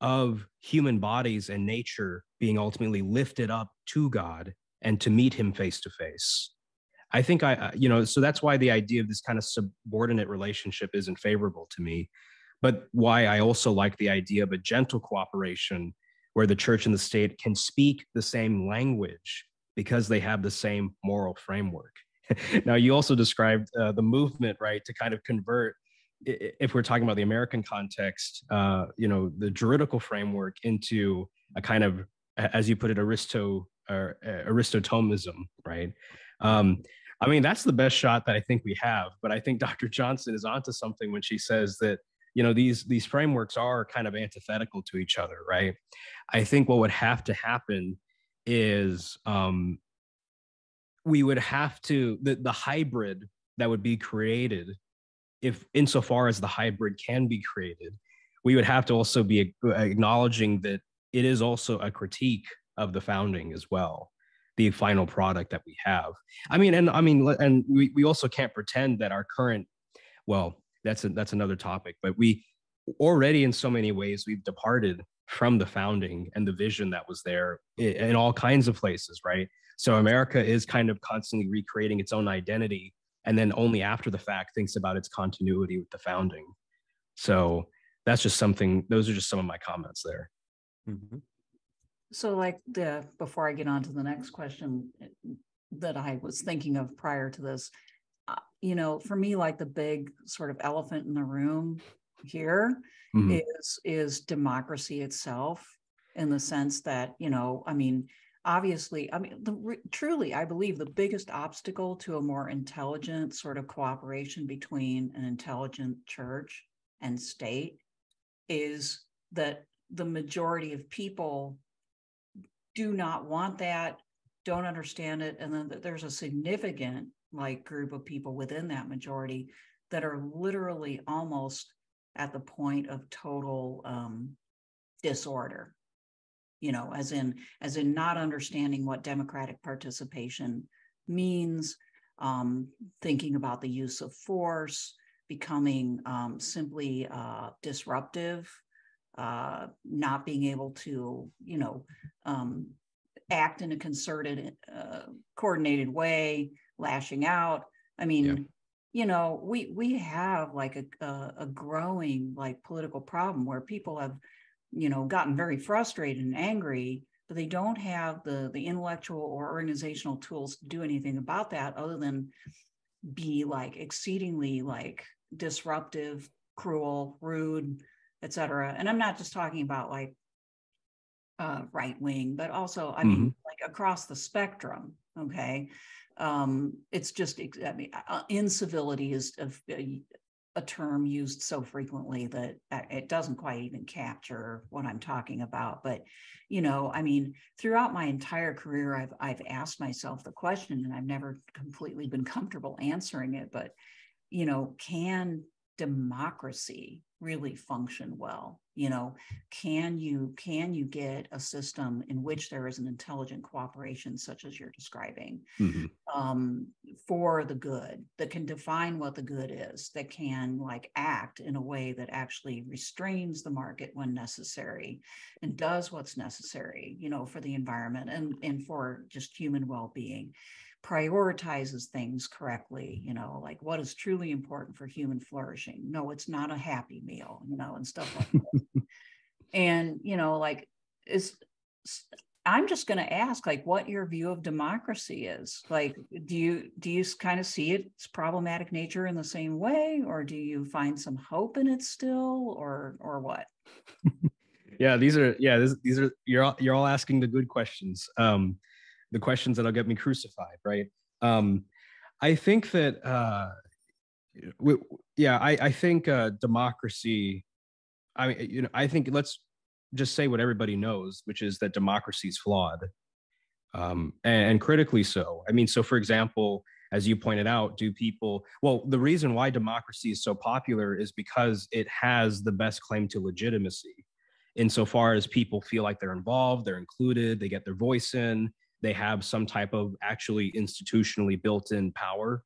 of human bodies and nature being ultimately lifted up to God and to meet Him face to face. I think I, you know, so that's why the idea of this kind of subordinate relationship isn't favorable to me. But why I also like the idea of a gentle cooperation where the church and the state can speak the same language because they have the same moral framework. now, you also described uh, the movement, right, to kind of convert, if we're talking about the American context, uh, you know, the juridical framework into a kind of as you put it, aristo or uh, aristotomism, right? Um, I mean, that's the best shot that I think we have. But I think Dr. Johnson is onto something when she says that you know these these frameworks are kind of antithetical to each other, right? I think what would have to happen is um, we would have to the, the hybrid that would be created if insofar as the hybrid can be created we would have to also be acknowledging that it is also a critique of the founding as well the final product that we have. I mean and i mean and we, we also can't pretend that our current well that's a, that's another topic but we already in so many ways we've departed from the founding and the vision that was there in, all kinds of places right? So america is kind of constantly recreating its own identity and then only after the fact thinks about its continuity with the founding. So that's just something those are just some of my comments there. Mm-hmm. So like the before i get on to the next question eh, that i was thinking of prior to this uh, you know for me like the big sort of elephant in the room here mm-hmm. is is democracy itself in the sense that you know i mean obviously i mean the, truly i believe the biggest obstacle to a more intelligent sort of cooperation between an intelligent church and state is that the majority of people do not want that, don't understand it, and then there's a significant like group of people within that majority that are literally almost at the point of total um, disorder. You know as in as in not understanding what democratic participation means um, thinking about the use of force becoming um, simply uh, disruptive, uh, not being able to, you know, um, act in a concerted, uh, coordinated way, lashing out. I mean, yeah. you know, we we have like a, a, a growing like political problem where people have, you know, gotten very frustrated and angry but they don't have the the intellectual or organizational tools to do anything about that other than be like exceedingly like disruptive, cruel, rude, etc. And I'm not just talking about like uh, right wing, but also, I mm-hmm. mean, like across the spectrum. Okay, um, it's just I mean, uh, incivility is a, a term used so frequently that uh, it doesn't quite even capture what I'm talking about. But you know, I mean, throughout my entire career, I've I've asked myself the question, and I've never completely been comfortable answering it. But you know, can democracy really function well you know can you can you get a system in which there is an intelligent cooperation such as you're describing mm-hmm. um, for the good that can define what the good is that can like act in a way that actually restrains the market when necessary and does what's necessary you know for the environment and and for just human well-being prioritizes things correctly, you know, like what is truly important for human flourishing. No, it's not a happy meal, you know, and stuff like that. and, you know, like is I'm just going to ask like what your view of democracy is. Like do you do you kind of see its problematic nature in the same way or do you find some hope in it still or or what? yeah, these are yeah, this, these are you're all, you're all asking the good questions. Um the questions that'll get me crucified, right? Um, I think that, uh, w- yeah, I, I think uh, democracy. I mean, you know, I think let's just say what everybody knows, which is that democracy is flawed, um, and, and critically so. I mean, so for example, as you pointed out, do people, well, the reason why democracy is so popular is because it has the best claim to legitimacy insofar as people feel like they're involved, they're included, they get their voice in, they have some type of actually institutionally built in power,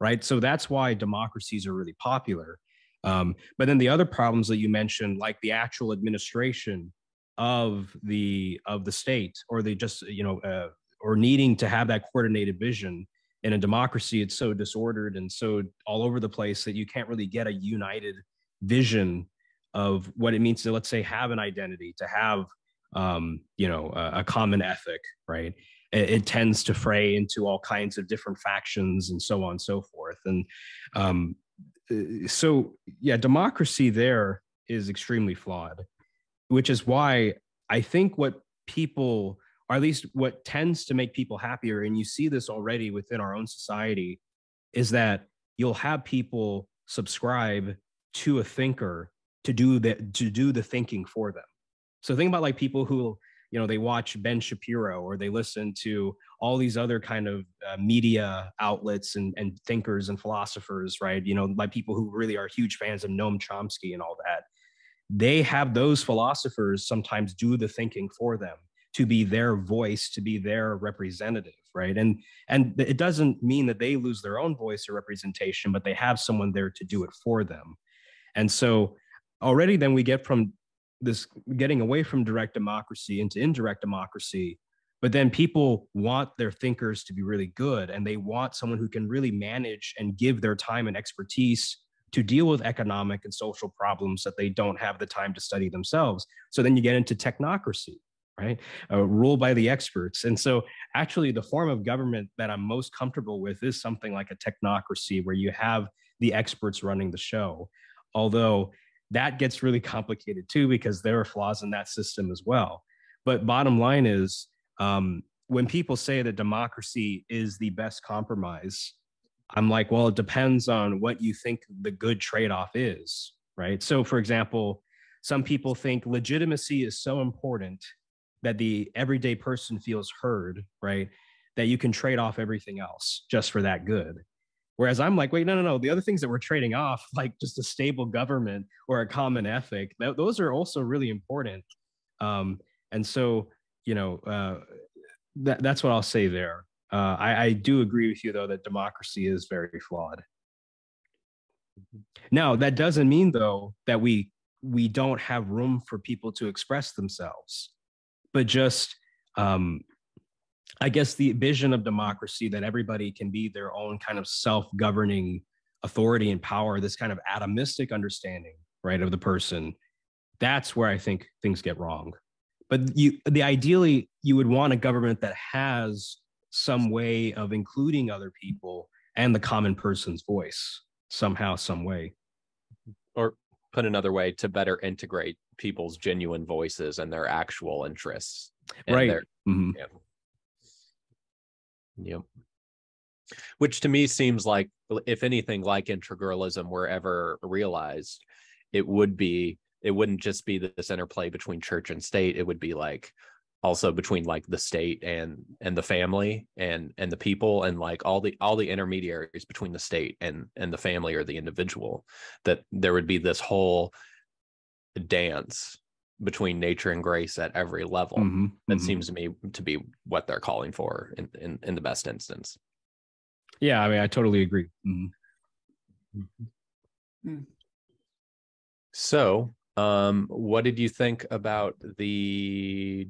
right? So that's why democracies are really popular. Um, but then the other problems that you mentioned, like the actual administration of the of the state, or the just you know, uh, or needing to have that coordinated vision in a democracy, it's so disordered and so all over the place that you can't really get a united vision of what it means to, let's say, have an identity, to have um, you know, a, a common ethic, right? It, it, tends to fray into all kinds of different factions and so on and so forth. And um, uh, so, yeah, democracy there is extremely flawed, which is why I think what people or at least what tends to make people happier and you see this already within our own society is that you'll have people subscribe to a thinker to do the to do the thinking for them so think about like people who you know they watch ben shapiro or they listen to all these other kind of uh, media outlets and, and thinkers and philosophers right? You know like people who really are huge fans of noam chomsky and all that. They have those philosophers sometimes do the thinking for them to be their voice to be their representative right? And and it doesn't mean that they lose their own voice or representation but they have someone there to do it for them. And so already then we get from this getting away from direct democracy into indirect democracy but then people want their thinkers to be really good and they want someone who can really manage and give their time and expertise to deal with economic and social problems that they don't have the time to study themselves so then you get into technocracy right? Uh, ruled by the experts. And so, actually, the form of government that I'm most comfortable with is something like a technocracy where you have the experts running the show. Although that gets really complicated too, because there are flaws in that system as well. But bottom line is, um, when people say that democracy is the best compromise, I'm like, well, it depends on what you think the good trade off is, right? So, for example, some people think legitimacy is so important that the everyday person feels heard, right? That you can trade off everything else just for that good. Whereas I'm like, wait, no, no, no. The other things that we're trading off, like just a stable government or a common ethic, th- those are also really important. Um, and so, you know, uh, that, that's what I'll say there. Uh, I, I do agree with you, though, that democracy is very flawed. Now, that doesn't mean, though, that we we don't have room for people to express themselves but just um, I guess the vision of democracy that everybody can be their own kind of self-governing authority and power, this kind of atomistic understanding, right, of the person. That's where I think things get wrong. But you, the ideally, you would want a government that has some way of including other people and the common person's voice somehow, some way. Or put another way, to better integrate people's genuine voices and their actual interests. right. Their, mm-hmm. Yep. Which to me seems like, if anything, like integralism were ever realized, it would be, it wouldn't just be this interplay between church and state. It would be like also between like the state and and the family and and the people and like all the all the intermediaries between the state and and the family or the individual that there would be this whole dance between nature and grace at every level. Mm-hmm, that mm-hmm. seems to me to be what they're calling for in, in, in the best instance. Yeah, I mean, I totally agree. Mm-hmm. Hmm. So, um, what did you think about the?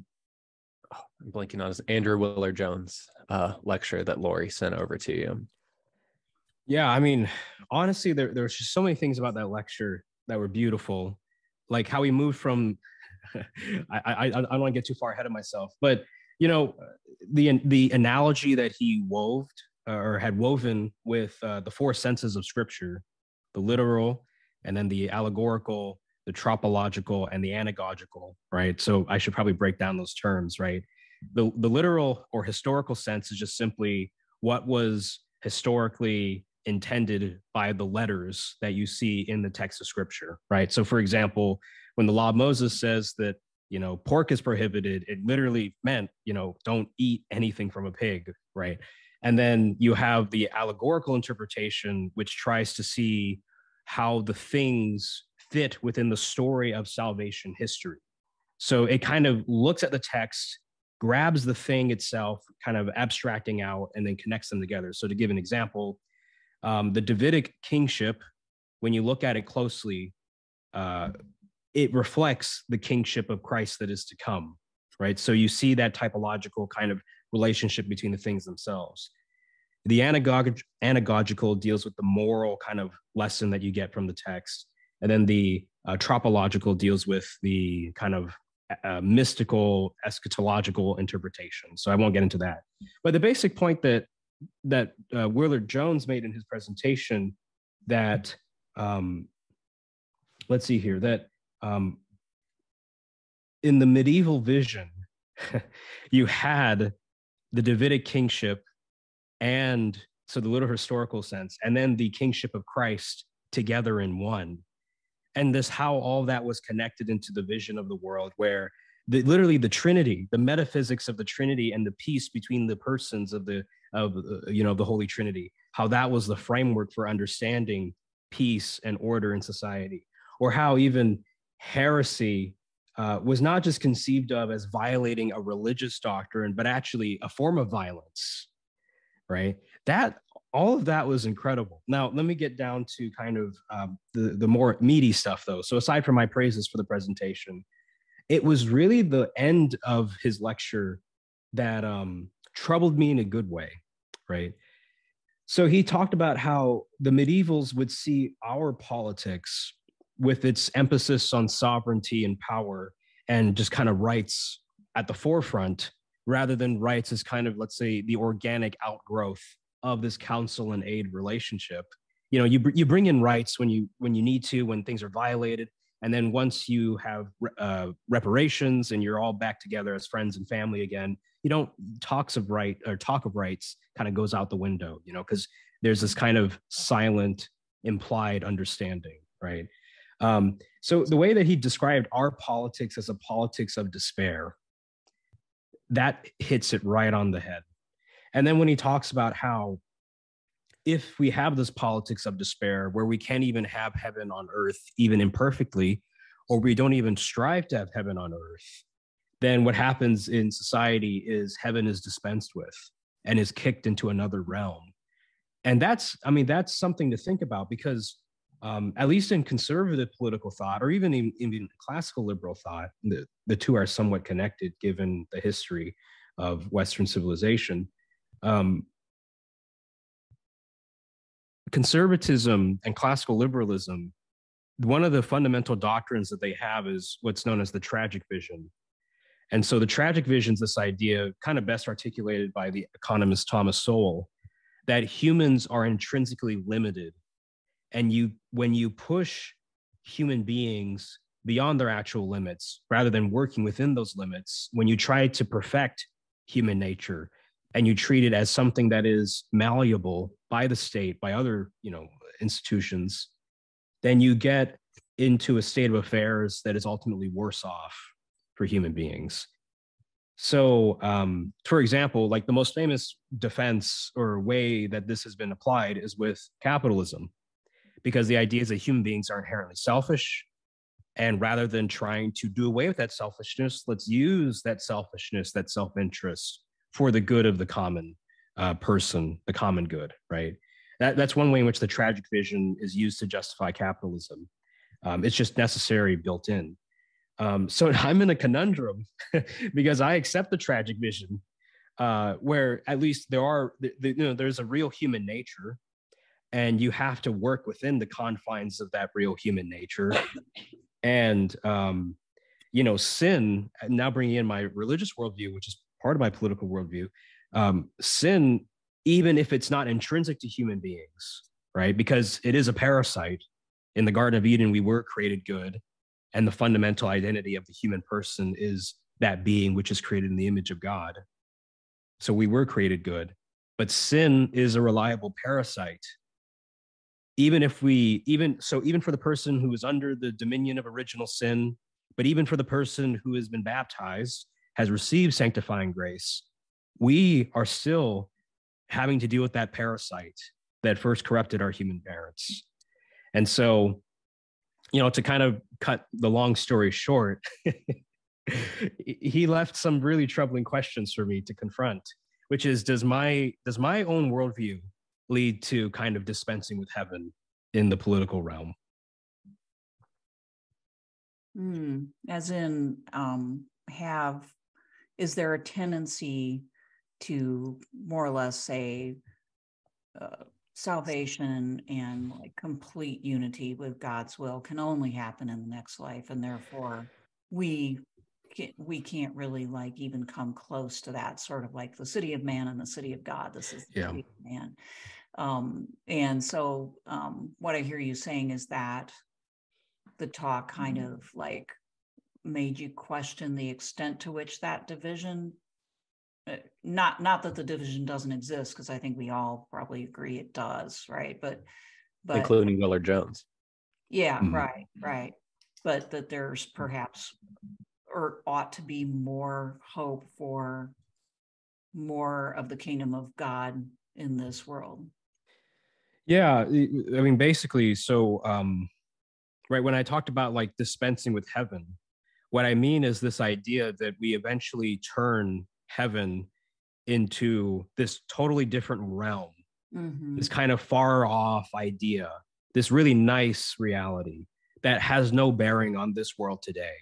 Oh, I'm blinking on his Andrew Willard Jones uh, lecture that Laurie sent over to you. Yeah, I mean, honestly, there there's just so many things about that lecture that were beautiful like how he moved from I, I, I don't want to get too far ahead of myself, but you know, the the analogy that he wove or had woven with uh, the four senses of Scripture, the literal, and then the allegorical, the tropological, and the anagogical. Right. So I should probably break down those terms. Right. The the literal or historical sense is just simply what was historically intended by the letters that you see in the text of scripture, right? So, for example, when the law of Moses says that, you know, pork is prohibited, it literally meant, you know, don't eat anything from a pig, right? And then you have the allegorical interpretation, which tries to see how the things fit within the story of salvation history. So it kind of looks at the text, grabs the thing itself, kind of abstracting out, and then connects them together. So to give an example, um, the Davidic kingship, when you look at it closely, uh, it reflects the kingship of Christ that is to come, right? So you see that typological kind of relationship between the things themselves. The anagog- anagogical deals with the moral kind of lesson that you get from the text. And then the uh, tropological deals with the kind of uh, mystical eschatological interpretation. So I won't get into that. But the basic point that that uh, Willard Jones made in his presentation that um, let's see here that um, in the medieval vision you had the Davidic kingship and so the little historical sense, and then the kingship of Christ together in one. And this how all that was connected into the vision of the world, where the, literally the Trinity, the metaphysics of the Trinity, and the peace between the persons of the of uh, you know the Holy Trinity, how that was the framework for understanding peace and order in society, or how even heresy uh, was not just conceived of as violating a religious doctrine, but actually a form of violence, right? That all of that was incredible. Now, let me get down to kind of um, the the more meaty stuff, though. So, aside from my praises for the presentation, it was really the end of his lecture that um, troubled me in a good way, right? So he talked about how the medievals would see our politics with its emphasis on sovereignty and power and just kind of rights at the forefront rather than rights as kind of let's say the organic outgrowth of this counsel and aid relationship. You know you, you bring in rights when you when you need to when things are violated. And then once you have uh, reparations and you're all back together as friends and family again you don't talks of right or talk of rights kind of goes out the window you know because there's this kind of silent implied understanding right um, so the way that he described our politics as a politics of despair, that hits it right on the head. And then when he talks about how if we have this politics of despair where we can't even have heaven on earth, even imperfectly, or we don't even strive to have heaven on earth, then what happens in society is heaven is dispensed with and is kicked into another realm. And that's, I mean, that's something to think about because um, at least in conservative political thought, or even in, in classical liberal thought, the, the two are somewhat connected given the history of Western civilization. Um, conservatism and classical liberalism, one of the fundamental doctrines that they have is what's known as the tragic vision. And so the tragic vision is this idea, kind of best articulated by the economist Thomas Sowell, that humans are intrinsically limited and you when you push human beings beyond their actual limits rather than working within those limits when you try to perfect human nature and you treat it as something that is malleable by the state by other you know institutions then you get into a state of affairs that is ultimately worse off for human beings. So um, for example like the most famous defense or way that this has been applied is with capitalism because the idea is that human beings are inherently selfish. And rather than trying to do away with that selfishness, let's use that selfishness, that self interest for the good of the common uh, person, the common good, right? That, that's one way in which the tragic vision is used to justify capitalism. Um, it's just necessary built in. Um, so I'm in a conundrum because I accept the tragic vision, uh, where at least there are, the, the, you know, there's a real human nature and you have to work within the confines of that real human nature. And um, you know sin now bringing in my religious worldview which is part of my political worldview um, sin even if it's not intrinsic to human beings right? Because it is a parasite. In the garden of eden we were created good and the fundamental identity of the human person is that being which is created in the image of god. So we were created good. But sin is a reliable parasite even if we even so even for the person who is under the dominion of original sin but even for the person who has been baptized has received sanctifying grace we are still having to deal with that parasite that first corrupted our human parents. And so you know to kind of cut the long story short he left some really troubling questions for me to confront which is does my does my own worldview lead to kind of dispensing with heaven in the political realm. Mm, as in, um, have, is there a tendency to more or less say uh, salvation and like complete unity with God's will can only happen in the next life, and therefore we we can't really like even come close to that sort of like the city of man and the city of God. This is the yeah. city of man. Um, and so um, what I hear you saying is that the talk kind mm-hmm. of like made you question the extent to which that division uh, not not that the division doesn't exist because i think we all probably agree it does right but but including Willard Jones. yeah mm-hmm. right right but that there's perhaps or ought to be more hope for more of the kingdom of god in this world yeah i mean basically so um right when i talked about like dispensing with heaven what i mean is this idea that we eventually turn heaven into this totally different realm, mm-hmm. this kind of far off idea, this really nice reality that has no bearing on this world today.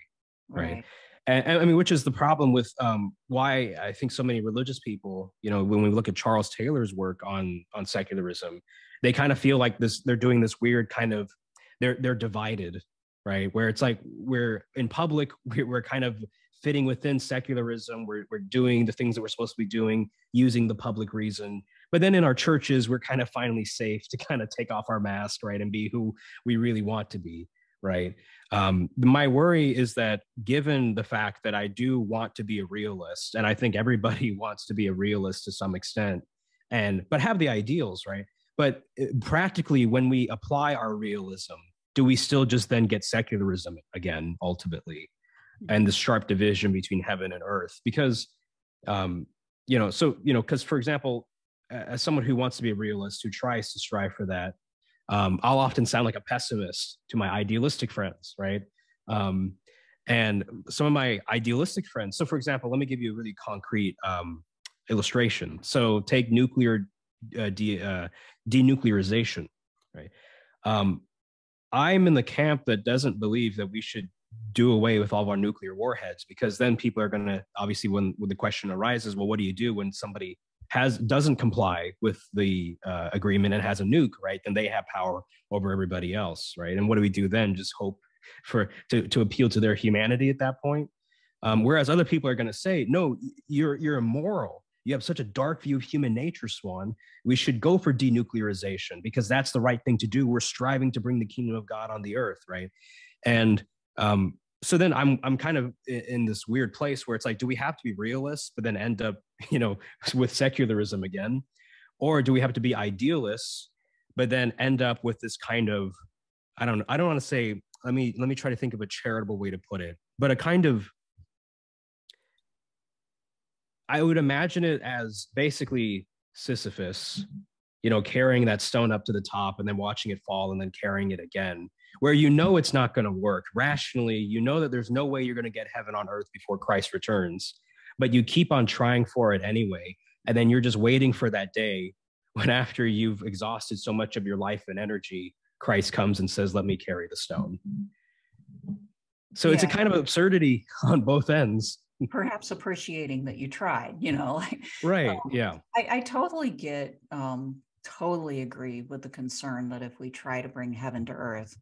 Right. right. And, and, I mean, which is the problem with um, why I think so many religious people, you know, when we look at Charles Taylor's work on on secularism, they kind of feel like this they're doing this weird kind of they're they're divided, right? Where it's like we're in public, we're, kind of fitting within secularism. We're, we're doing the things that we're supposed to be doing using the public reason. But then in our churches, we're kind of finally safe to kind of take off our mask, right, and be who we really want to be, right? Um, my worry is that given the fact that I do want to be a realist, and I think everybody wants to be a realist to some extent, and but have the ideals, right? But uh, practically, when we apply our realism, do we still just then get secularism again ultimately? and the sharp division between heaven and earth. Because um you know so you know because for example as someone who wants to be a realist who tries to strive for that um, i'll often sound like a pessimist to my idealistic friends right? Um, and some of my idealistic friends so for example let me give you a really concrete um, illustration. So take nuclear uh, de, uh, denuclearization right? Um, i'm in the camp that doesn't believe that we should do away with all of our nuclear warheads because then people are going to obviously when, when the question arises well what do you do when somebody has doesn't comply with the uh, agreement and has a nuke right? Then they have power over everybody else right? And what do we do then? Just hope for to, to appeal to their humanity at that point? Um, whereas other people are going to say no you're you're immoral you have such a dark view of human nature Suan we should go for denuclearization because that's the right thing to do we're striving to bring the kingdom of god on the earth right and um, so then I'm I'm kind of in this weird place where it's like, do we have to be realists, but then end up, you know, with secularism again, or do we have to be idealists, but then end up with this kind of, I don't I don't want to say. Let me let me try to think of a charitable way to put it, but a kind of. I would imagine it as basically Sisyphus, you know, carrying that stone up to the top and then watching it fall and then carrying it again where you know it's not going to work. Rationally you know that there's no way you're going to get heaven on earth before christ returns but you keep on trying for it anyway and then you're just waiting for that day when after you've exhausted so much of your life and energy christ comes and says let me carry the stone. So yeah. it's a kind of absurdity on both ends perhaps appreciating that you tried you know like right um, yeah I, I, totally get um totally agree with the concern that if we try to bring heaven to earth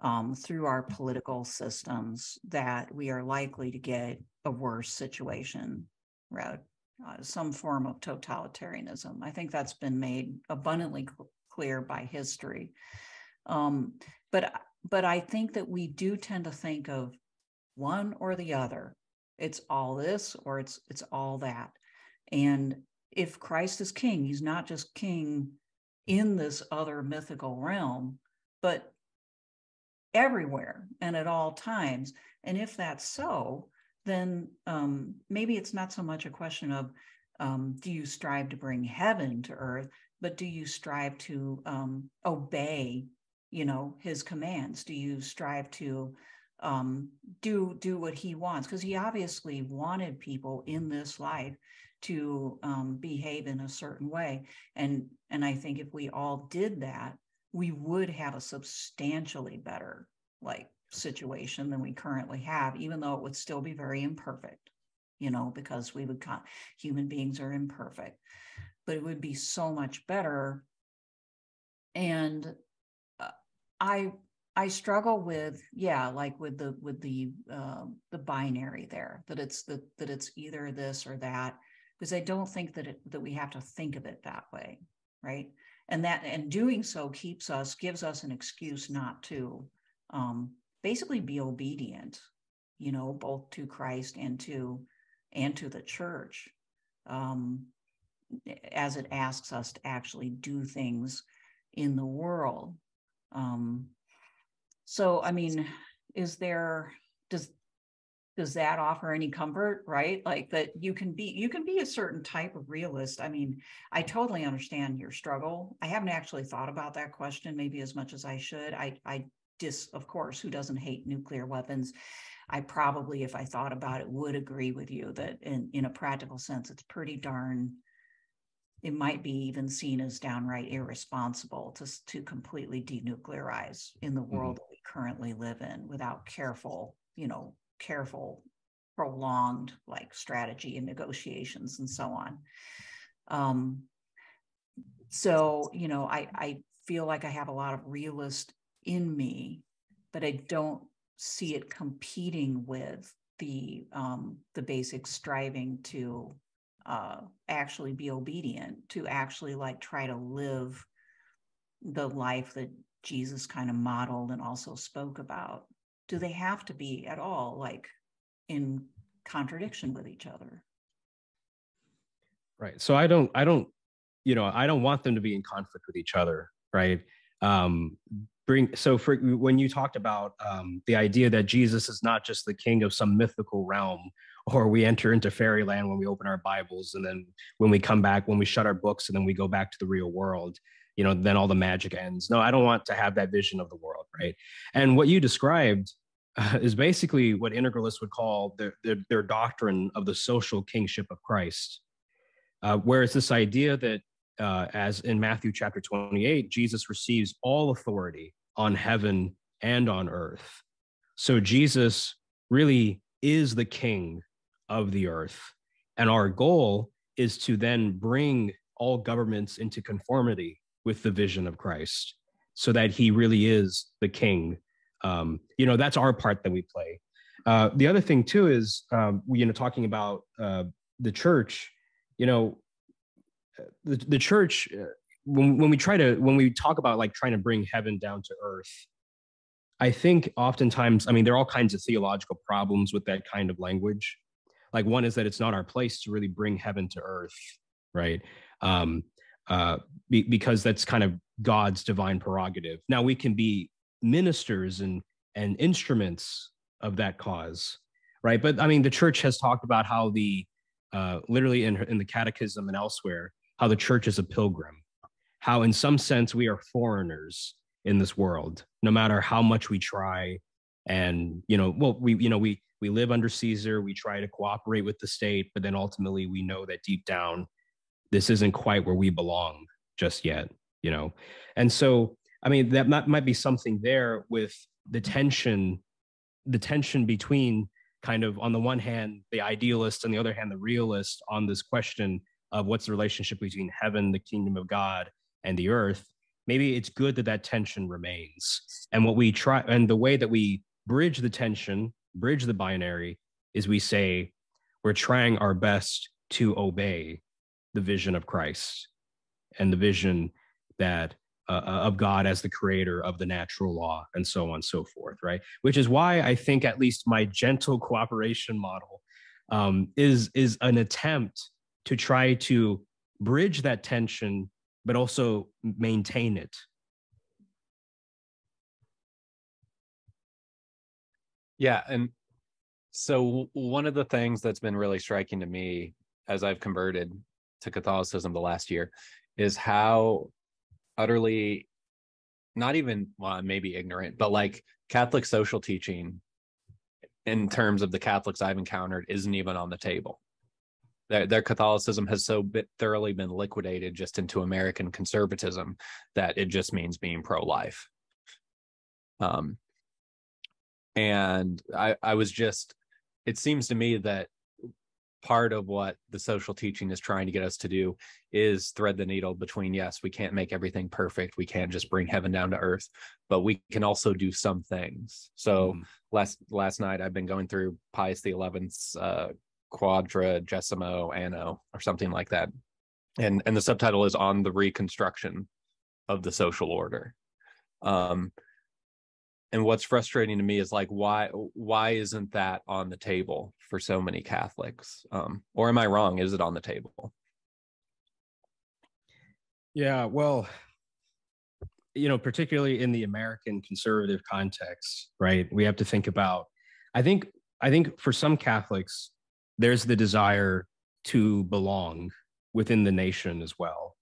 um, through our political systems that we are likely to get a worse situation, right? Uh, some form of totalitarianism. I think that's been made abundantly cl- clear by history. Um, but but I think that we do tend to think of one or the other. It's all this or it's it's all that. And if Christ is king, he's not just king in this other mythical realm, but everywhere and at all times. And if that's so, then um, maybe it's not so much a question of um, do you strive to bring heaven to earth, but do you strive to um, obey, you know, his commands? Do you strive to um, do do what he wants? Because he obviously wanted people in this life to um, behave in a certain way, and and I think if we all did that, we would have a substantially better like situation than we currently have, even though it would still be very imperfect, you know, because we would, con- human beings are imperfect, but it would be so much better. And uh, I, I struggle with, yeah, like with the, with the, uh, the binary there, that it's the, that it's either this or that, because I don't think that it, that we have to think of it that way. Right and that and doing so keeps us gives us an excuse not to um, basically be obedient you know, both to Christ and to and to the church, um, as it asks us to actually do things in the world. Um, so, I mean, is there does does that offer any comfort right? Like that you can be you can be a certain type of realist. I mean i totally understand your struggle. I haven't actually thought about that question maybe as much as i should. I i just of course who doesn't hate nuclear weapons? I probably if i thought about it would agree with you that in in a practical sense it's pretty darn it might be even seen as downright irresponsible to, to completely denuclearize in the world mm-hmm. that we currently live in without careful you know careful, prolonged like strategy and negotiations and so on. Um, so, you know, I, I feel like I have a lot of realist in me, but I don't see it competing with the um, the basic striving to uh, actually be obedient, to actually like try to live the life that Jesus kind of modeled and also spoke about. Do they have to be at all like in contradiction with each other? Right so i don't i don't you know i don't want them to be in conflict with each other right? Um bring so for when you talked about um the idea that jesus is not just the king of some mythical realm or we enter into fairyland when we open our bibles and then when we come back when we shut our books and then we go back to the real world you know then all the magic ends. No i don't want to have that vision of the world right? And what you described uh, is basically what integralists would call their, their, their, doctrine of the social kingship of christ uh, where it's this idea that uh, as in matthew chapter 28 jesus receives all authority on heaven and on earth. So jesus really is the king of the earth and our goal is to then bring all governments into conformity with the vision of Christ so that he really is the king. Um, you know, that's our part that we play. Uh, the other thing too is, um, you know, talking about uh, the church, you know, the, the church, uh, when, when we try to, when we talk about like trying to bring heaven down to earth, I think oftentimes, I mean, there are all kinds of theological problems with that kind of language. Like one is that it's not our place to really bring heaven to earth, right? Um, uh, be, because that's kind of God's divine prerogative. Now we can be ministers and and instruments of that cause, right? But I mean, the church has talked about how the uh, literally in in the Catechism and elsewhere, how the church is a pilgrim, how in some sense we are foreigners in this world, no matter how much we try. And you know, well, we you know we we live under Caesar, we try to cooperate with the state, but then ultimately we know that deep down this isn't quite where we belong just yet you know? And so i mean that might, might be something there with the tension the tension between kind of on the one hand the idealist and the other hand the realist on this question of what's the relationship between heaven the kingdom of god and the earth. Maybe it's good that that tension remains. And what we try and the way that we bridge the tension bridge the binary is we say we're trying our best to obey the vision of Christ and the vision that uh, uh, of God as the creator of the natural law and so on and so forth, right? Which is why I think at least my gentle cooperation model um, is is an attempt to try to bridge that tension, but also maintain it. Yeah, and so one of the things that's been really striking to me as I've converted to Catholicism the last year is how utterly not even well maybe ignorant but like catholic social teaching in terms of the catholics i've encountered isn't even on the table. Their, their catholicism has so bit, thoroughly been liquidated just into american conservatism that it just means being pro-life. Um and i i was just it seems to me that part of what the social teaching is trying to get us to do is thread the needle between yes we can't make everything perfect. We can't just bring heaven down to earth but we can also do some things. So mm. last last night i've been going through pius the 11th's uh quadragesimo anno or something like that. And and the subtitle is on the reconstruction of the social order. Um and what's frustrating to me is like why why isn't that on the table for so many catholics? Um or am i wrong? Is it on the table? Yeah well you know particularly in the american conservative context right we have to think about i think i think for some catholics there's the desire to belong within the nation as well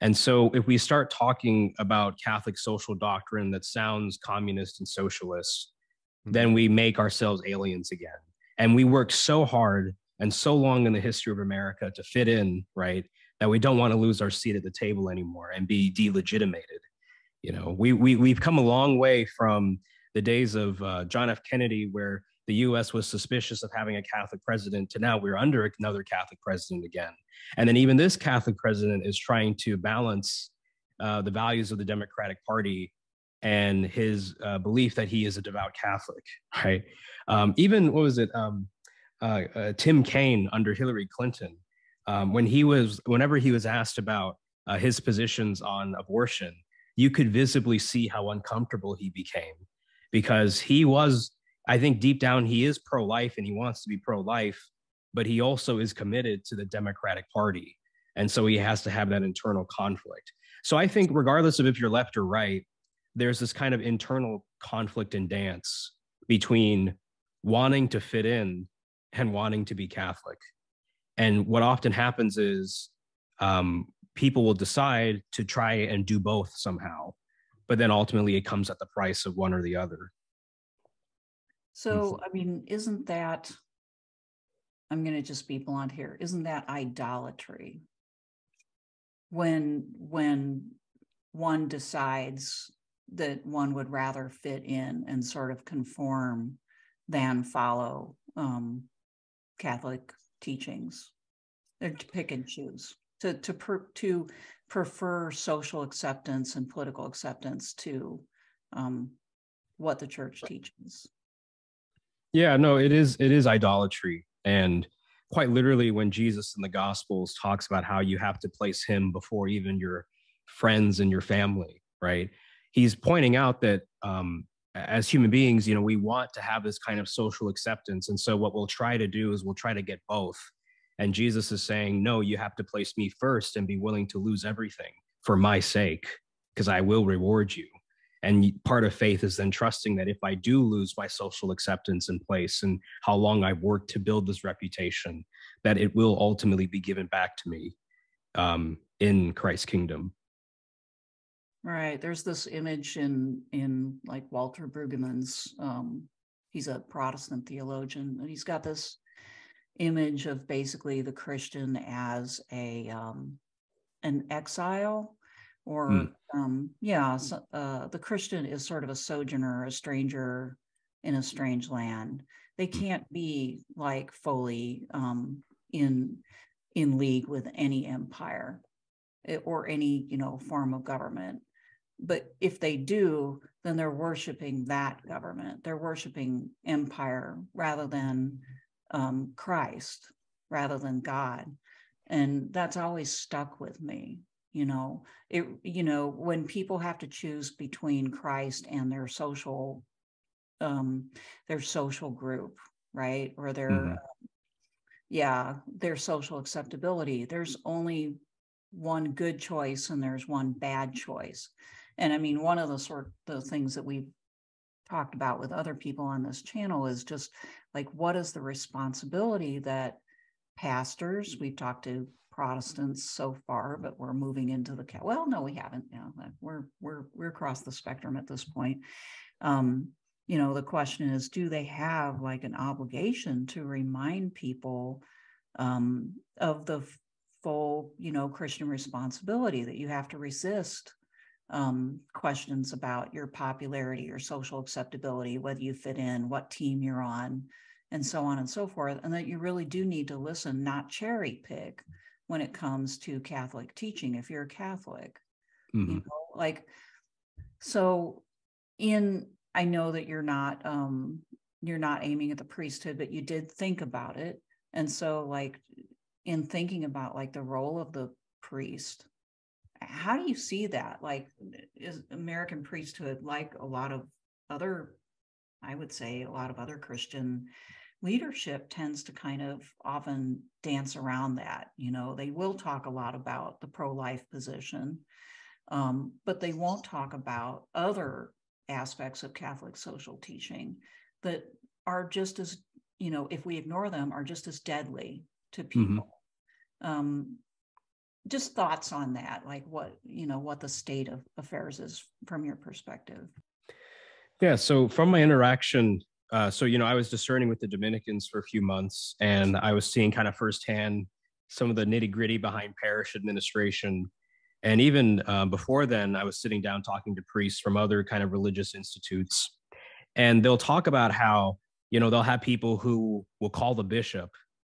and so, if we start talking about Catholic social doctrine that sounds communist and socialist, mm-hmm. then we make ourselves aliens again. And we work so hard and so long in the history of America to fit in, right? That we don't want to lose our seat at the table anymore and be delegitimated. You know, we, we, we've come a long way from the days of uh, John F. Kennedy, where the US was suspicious of having a Catholic president to now we're under another Catholic president again. And then even this Catholic president is trying to balance uh, the values of the Democratic Party and his uh, belief that he is a devout Catholic, right? Um, even what was it? Um, uh, uh Tim Kaine under Hillary Clinton, um, when he was, whenever he was asked about uh, his positions on abortion, you could visibly see how uncomfortable he became because he was I think deep down he is pro life and he wants to be pro life, but he also is committed to the Democratic Party. And so he has to have that internal conflict. So I think, regardless of if you're left or right, there's this kind of internal conflict and dance between wanting to fit in and wanting to be Catholic. And what often happens is um, people will decide to try and do both somehow, but then ultimately it comes at the price of one or the other. So, I mean, isn't that, I'm going to just be blunt here, isn't that idolatry? When, when one decides that one would rather fit in and sort of conform than follow um, Catholic teachings, or to pick and choose, to to per, to prefer social acceptance and political acceptance to um, what the church teaches. Yeah, no, it is it is idolatry. And quite literally when Jesus in the gospels talks about how you have to place him before even your friends and your family, right? He's pointing out that um, as human beings, you know, we want to have this kind of social acceptance. And so what we'll try to do is we'll try to get both. And Jesus is saying, no, you have to place me first and be willing to lose everything for my sake, because I will reward you and part of faith is then trusting that if i do lose my social acceptance in place and how long i've worked to build this reputation that it will ultimately be given back to me um, in christ's kingdom. Right. There's this image in in like walter brueggemann's um, he's a protestant theologian and he's got this image of basically the christian as a um, an exile or mm. um, yeah, so, uh, the Christian is sort of a sojourner, a stranger in a strange land. They hmm. can't be like fully um, in in league with any empire eh, or any you know form of government. But if they do, then they're worshiping that government. They're worshiping empire rather than um, Christ, rather than God, and that's always stuck with me you know it you know when people have to choose between christ and their social um their social group right? Or their mm-hmm. yeah their social acceptability. There's only one good choice and there's one bad choice. And i mean one of the sort the things that we've talked about with other people on this channel is just like what is the responsibility that pastors we've talked to Protestants so far, but we're moving into the well. No, we haven't. Yeah, we're we're we're across the spectrum at this point. Um, you know, the question is, do they have like an obligation to remind people um, of the full, you know, Christian responsibility that you have to resist um, questions about your popularity, your social acceptability, whether you fit in, what team you're on, and so on and so forth, and that you really do need to listen, not cherry pick when it comes to Catholic teaching if you're a Catholic. Mm-hmm. You know, like so in I know that you're not um you're not aiming at the priesthood, but you did think about it. And so like in thinking about like the role of the priest, how do you see that? Like is American priesthood like a lot of other, I would say, a lot of other Christian leadership tends to kind of often dance around that. You know, they will talk a lot about the pro life position, um, but they won't talk about other aspects of Catholic social teaching that are just as, you know, if we ignore them, are just as deadly to mm-hmm. people. Mm-hmm. Um, just thoughts on that, like what, you know, what the state of affairs is from your perspective. Yeah. So from my interaction uh, so you know, I was discerning with the Dominicans for a few months, and I was seeing kind of firsthand some of the nitty gritty behind parish administration. And even uh, before then, I was sitting down talking to priests from other kind of religious institutes, and they'll talk about how you know they'll have people who will call the bishop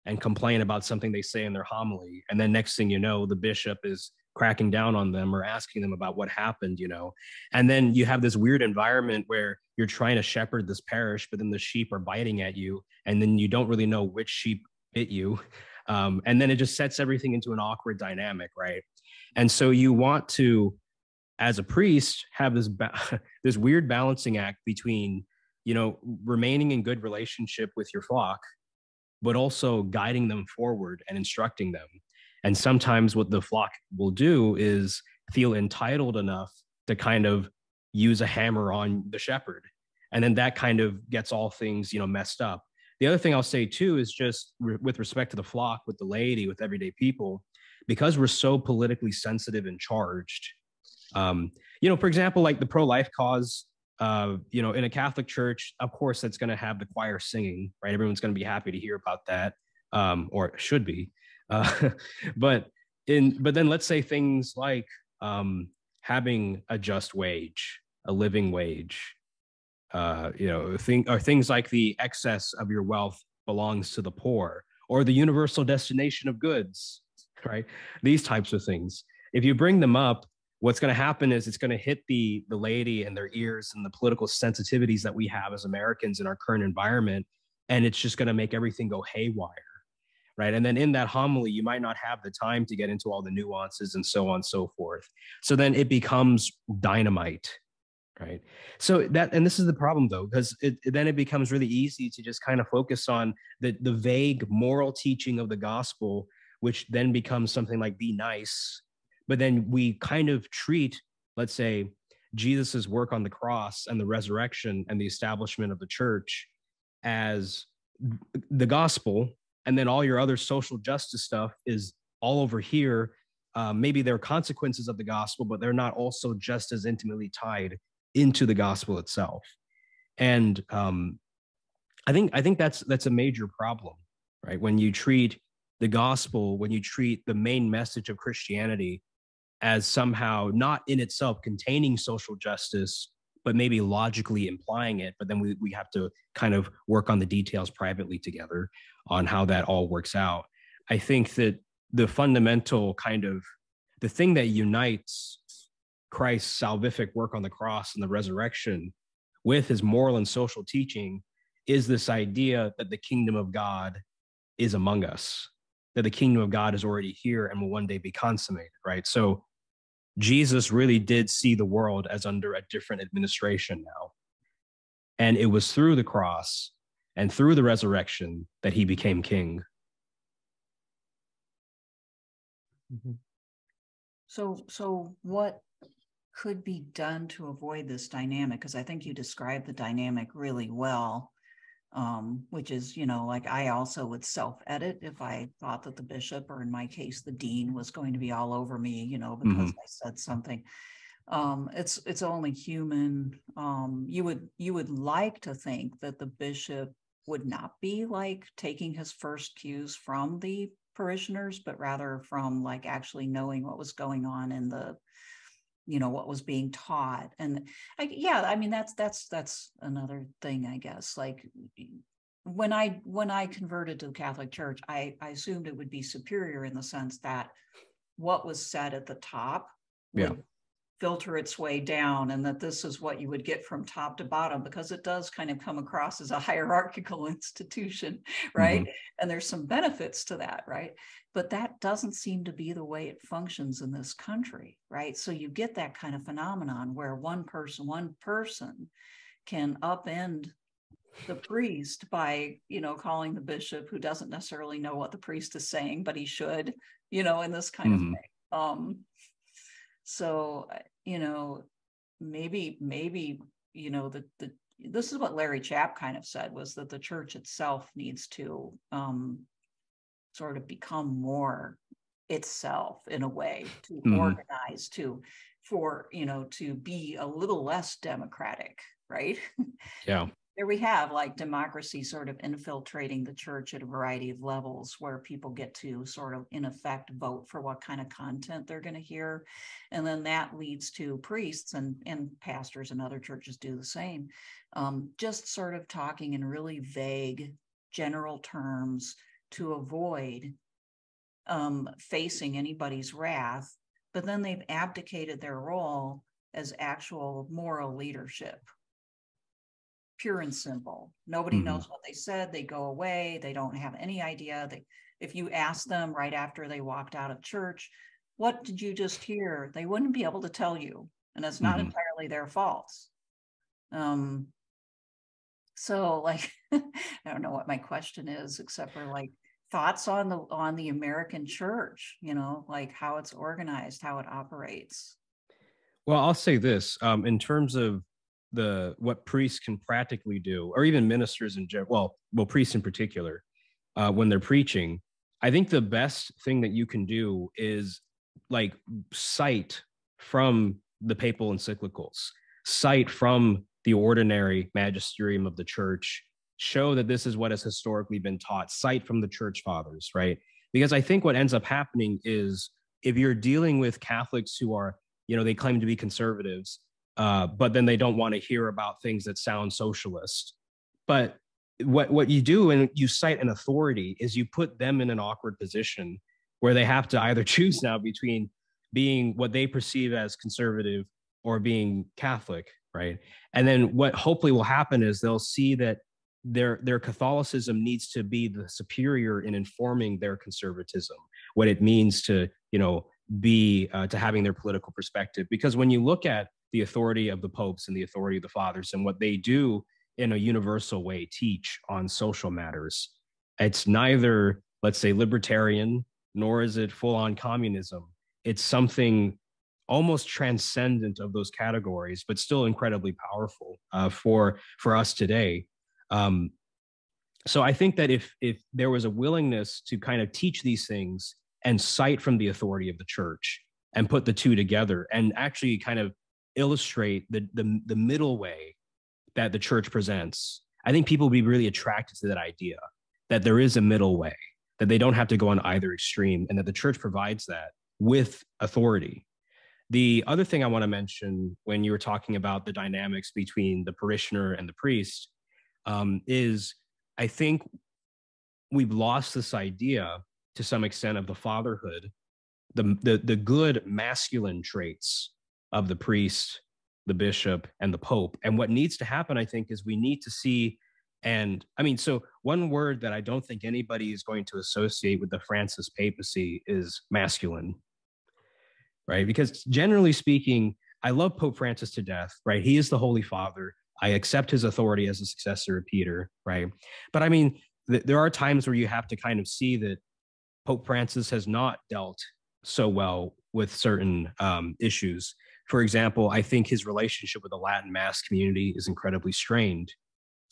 and complain about something they say in their homily, and then next thing you know, the bishop is cracking down on them or asking them about what happened, you know. And then you have this weird environment where you're trying to shepherd this parish, but then the sheep are biting at you, and then you don't really know which sheep bit you. Um, and then it just sets everything into an awkward dynamic, right? And so you want to, as a priest, have this ba- this weird balancing act between, you know, remaining in good relationship with your flock, but also guiding them forward and instructing them and sometimes what the flock will do is feel entitled enough to kind of use a hammer on the shepherd. And then that kind of gets all things, you know, messed up. The other thing I'll say too is just re- with respect to the flock, with the laity, with everyday people, because we're so politically sensitive and charged. Um, you know, for example, like the pro-life cause, uh, you know, in a Catholic church, of course, that's going to have the choir singing, right? Everyone's going to be happy to hear about that, um, or should be. Uh, but in but then let's say things like um, having a just wage, a living wage, uh, you know, thing or things like the excess of your wealth belongs to the poor, or the universal destination of goods, right? These types of things. If you bring them up, what's going to happen is it's going to hit the the laity and their ears and the political sensitivities that we have as Americans in our current environment, and it's just going to make everything go haywire right? And then in that homily you might not have the time to get into all the nuances and so on and so forth. So then it becomes dynamite right? So that and this is the problem though because then it becomes really easy to just kind of focus on the the vague moral teaching of the gospel which then becomes something like be nice. But then we kind of treat let's say jesus's work on the cross and the resurrection and the establishment of the church as the gospel and then all your other social justice stuff is all over here. Uh, maybe there are consequences of the gospel but they're not also just as intimately tied into the gospel itself. And um, i think i think that's that's a major problem right? When you treat the gospel when you treat the main message of christianity as somehow not in itself containing social justice but maybe logically implying it but then we, we have to kind of work on the details privately together on how that all works out. I think that the fundamental kind of the thing that unites christ's salvific work on the cross and the resurrection with his moral and social teaching is this idea that the kingdom of god is among us that the kingdom of god is already here and will one day be consummated right? So Jesus really did see the world as under a different administration now. And it was through the cross and through the resurrection that he became king. Mm-hmm. So, so what could be done to avoid this dynamic? Because I think you described the dynamic really well um, which is, you know, like I also would self edit if I thought that the bishop, or in my case, the dean, was going to be all over me, you know, because mm-hmm. I said something. Um, it's it's only human. Um, you would you would like to think that the bishop would not be like taking his first cues from the parishioners, but rather from like actually knowing what was going on in the you know what was being taught and I, yeah i mean that's that's that's another thing i guess like when i when i converted to the catholic church i i assumed it would be superior in the sense that what was said at the top would yeah filter its way down and that this is what you would get from top to bottom because it does kind of come across as a hierarchical institution right mm-hmm. and there's some benefits to that right but that doesn't seem to be the way it functions in this country right so you get that kind of phenomenon where one person one person can upend the priest by you know calling the bishop who doesn't necessarily know what the priest is saying but he should you know in this kind mm-hmm. of thing um so you know maybe maybe you know the the this is what larry chapp kind of said was that the church itself needs to um sort of become more itself in a way to mm-hmm. organize to for you know to be a little less democratic right yeah there we have like democracy sort of infiltrating the church at a variety of levels where people get to sort of in effect vote for what kind of content they're going to hear. And then that leads to priests and and pastors and other churches do the same um, just sort of talking in really vague general terms to avoid um, facing anybody's wrath but then they've abdicated their role as actual moral leadership pure and simple. Nobody mm-hmm. knows what they said. They go away. They don't have any idea. They, if you ask them right after they walked out of church, what did you just hear? They wouldn't be able to tell you, and it's not mm-hmm. entirely their fault. Um, so like, I don't know what my question is, except for like thoughts on the on the American church. You know, like how it's organized, how it operates. Well, I'll say this um, in terms of the what priests can practically do, or even ministers in general. Well, well, priests in particular, uh, when they're preaching, I think the best thing that you can do is like cite from the papal encyclicals, cite from the ordinary magisterium of the church, show that this is what has historically been taught, cite from the church fathers, right? Because I think what ends up happening is if you're dealing with Catholics who are, you know, they claim to be conservatives, uh, but then they don't want to hear about things that sound socialist. But what what you do and you cite an authority is you put them in an awkward position where they have to either choose now between being what they perceive as conservative or being Catholic, right? And then what hopefully will happen is they'll see that their their Catholicism needs to be the superior in informing their conservatism, what it means to you know be uh, to having their political perspective. Because when you look at the authority of the popes and the authority of the fathers and what they do in a universal way teach on social matters. It's neither, let's say, libertarian, nor is it full on communism. It's something almost transcendent of those categories, but still incredibly powerful uh, for for us today. Um, so I think that if if there was a willingness to kind of teach these things and cite from the authority of the church and put the two together and actually kind of illustrate the, the the middle way that the church presents i think people will be really attracted to that idea that there is a middle way that they don't have to go on either extreme and that the church provides that with authority. The other thing i want to mention when you were talking about the dynamics between the parishioner and the priest um, is i think we've lost this idea to some extent of the fatherhood the, the, the good masculine traits of the priest, the bishop, and the pope. And what needs to happen, I think, is we need to see. And I mean, so one word that I don't think anybody is going to associate with the Francis papacy is masculine, right? Because generally speaking, I love Pope Francis to death, right? He is the Holy Father. I accept his authority as a successor of Peter, right? But I mean, th- there are times where you have to kind of see that Pope Francis has not dealt so well with certain um, issues. For example, I think his relationship with the Latin Mass community is incredibly strained.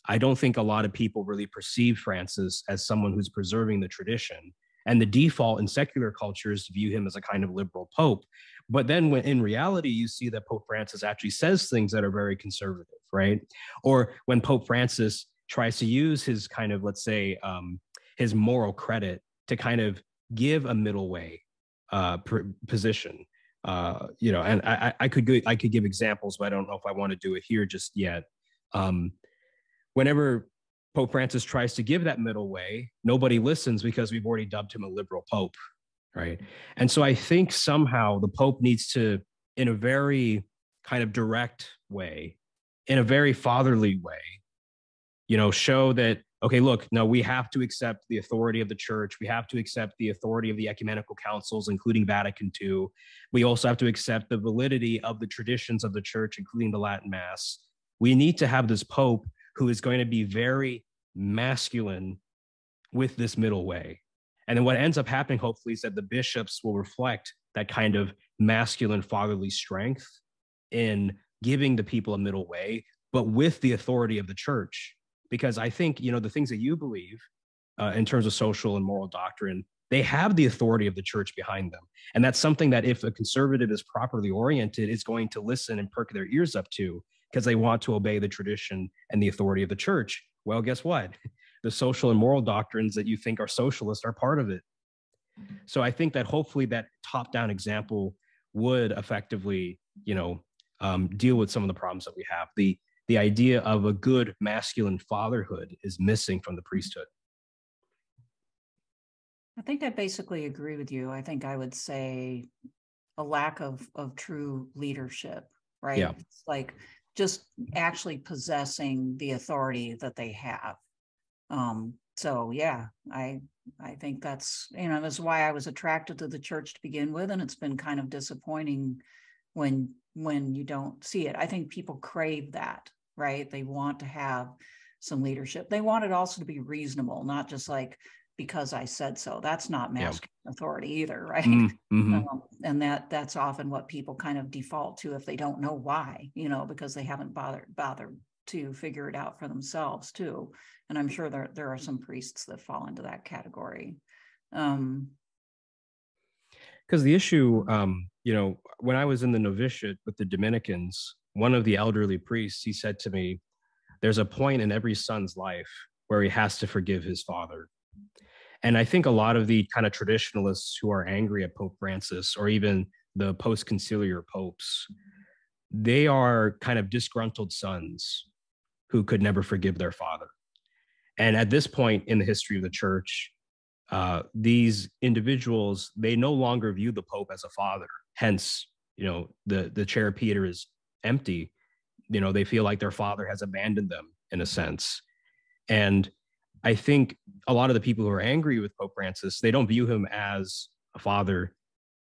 I don't think a lot of people really perceive Francis as someone who's preserving the tradition. And the default in secular cultures view him as a kind of liberal pope. But then when in reality, you see that Pope Francis actually says things that are very conservative, right? Or when Pope Francis tries to use his kind of, let's say, um, his moral credit to kind of give a middle way uh, position uh, you know, and I, I could go, I could give examples, but I don't know if I want to do it here just yet. Um, whenever Pope Francis tries to give that middle way, nobody listens because we've already dubbed him a liberal pope, right? And so I think somehow the pope needs to, in a very kind of direct way, in a very fatherly way, you know, show that okay, look, no, we have to accept the authority of the church. We have to accept the authority of the ecumenical councils, including Vatican II. We also have to accept the validity of the traditions of the church, including the Latin Mass. we need to have this pope who is going to be very masculine with this middle way. And then what ends up happening, hopefully, is that the bishops will reflect that kind of masculine fatherly strength in giving the people a middle way, but with the authority of the church. Because I think, you know, the things that you believe uh, in terms of social and moral doctrine, they have the authority of the church behind them. And that's something that if a conservative is properly oriented, is going to listen and perk their ears up to because they want to obey the tradition and the authority of the church. Well, guess what? The social and moral doctrines that you think are socialist are part of it. So I think that hopefully that top-down example would effectively, you know, um, deal with some of the problems that we have. The the idea of a good masculine fatherhood is missing from the priesthood. I think I basically agree with you. I think I would say a lack of of true leadership, right? Yeah. It's like just actually possessing the authority that they have. Um, so yeah, I I think that's you know that's why I was attracted to the church to begin with, and it's been kind of disappointing when when you don't see it. I think people crave that, right? They want to have some leadership. They want it also to be reasonable, not just like because I said so. That's not masculine yeah. authority either, right? Mm-hmm. Um, and that that's often what people kind of default to if they don't know why, you know, because they haven't bothered bothered to figure it out for themselves too. And I'm sure there there are some priests that fall into that category. Um, because the issue, um, you know, when I was in the novitiate with the Dominicans, one of the elderly priests, he said to me, "There's a point in every son's life where he has to forgive his father." And I think a lot of the kind of traditionalists who are angry at Pope Francis or even the post conciliar popes, they are kind of disgruntled sons who could never forgive their father. And at this point in the history of the church, uh, these individuals they no longer view the pope as a father. Hence, you know, the the chair Peter is empty. You know, they feel like their father has abandoned them in a sense. And I think a lot of the people who are angry with Pope Francis, they don't view him as a father,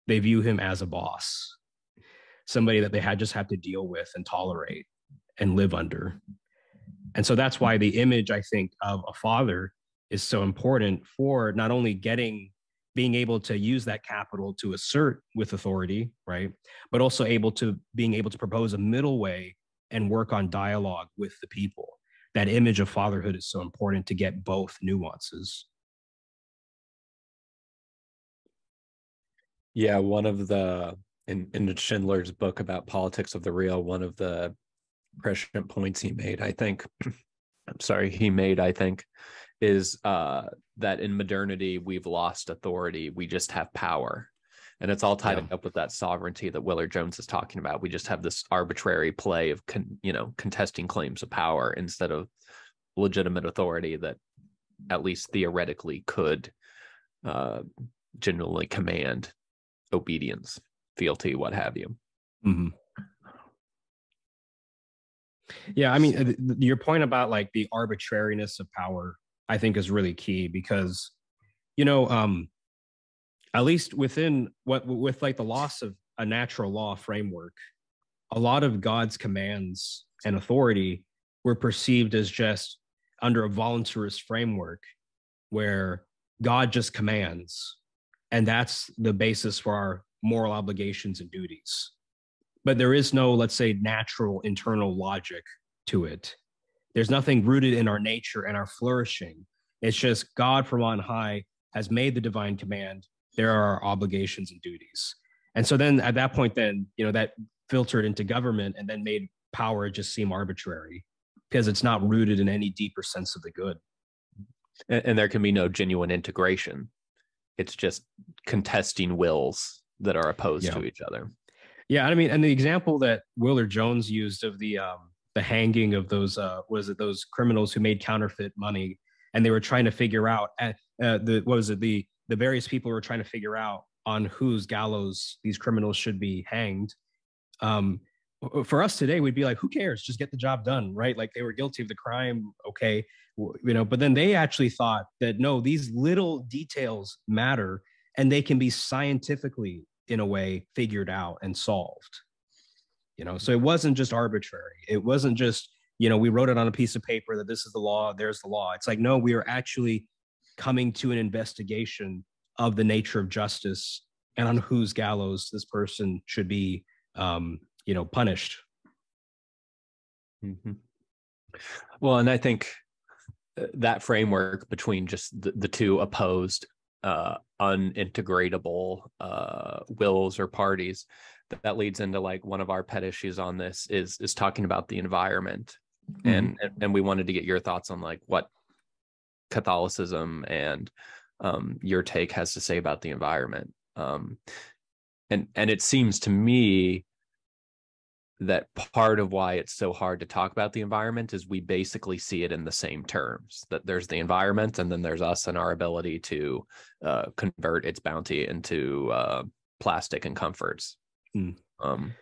they view him as a boss, somebody that they had just have to deal with and tolerate and live under. And so that's why the image, I think, of a father is so important for not only getting being able to use that capital to assert with authority, right? But also able to being able to propose a middle way and work on dialogue with the people that image of fatherhood is so important to get both nuances. Yeah, one of the in, in Schindler's book about politics of the real, one of the prescient points he made, I think, I'm sorry, he made, I think, is uh, that in modernity we've lost authority, we just have power and it's all tied yeah. up with that sovereignty that Willard Jones is talking about. We just have this arbitrary play of con, you know contesting claims of power instead of legitimate authority that at least theoretically could uh, genuinely command obedience, fealty, what have you. Mm-hmm. Yeah, I mean, your point about like the arbitrariness of power, I think, is really key because, you know, um, at least within what with like the loss of a natural law framework a lot of god's commands and authority were perceived as just under a voluntarist framework where god just commands and that's the basis for our moral obligations and duties. But there is no let's say natural internal logic to it there's nothing rooted in our nature and our flourishing it's just god from on high has made the divine command there are our obligations and duties. And so then at that point, then, you know, that filtered into government and then made power just seem arbitrary because it's not rooted in any deeper sense of the good. And, and there can be no genuine integration. It's just contesting wills that are opposed yeah. to each other. Yeah, I mean, and the example that Willard Jones used of the um, the hanging of those uh, was it those criminals who made counterfeit money, and they were trying to figure out uh, uh the what was it the the various people were trying to figure out on whose gallows these criminals should be hanged. Um, for us today, we'd be like, who cares? Just get the job done, right? Like they were guilty of the crime, okay, you know. But then they actually thought that no, these little details matter, and they can be scientifically, in a way, figured out and solved. You know, so it wasn't just arbitrary. It wasn't just you know, we wrote it on a piece of paper that this is the law, there's the law. It's like, no, we are actually coming to an investigation of the nature of justice and on whose gallows this person should be, um, you know, punished. Mm-hmm. Well, and I think uh, that framework between just the, the two opposed, uh, unintegratable uh, wills or parties, that, that leads into like one of our pet issues on this is is talking about the environment mm-hmm. and and we wanted to get your thoughts on like what Catholicism and um, your take has to say about the environment. Um, and and it seems to me that part of why it's so hard to talk about the environment is we basically see it in the same terms that there's the environment and then there's us and our ability to uh, convert its bounty into uh, plastic and comforts. Mm. Um,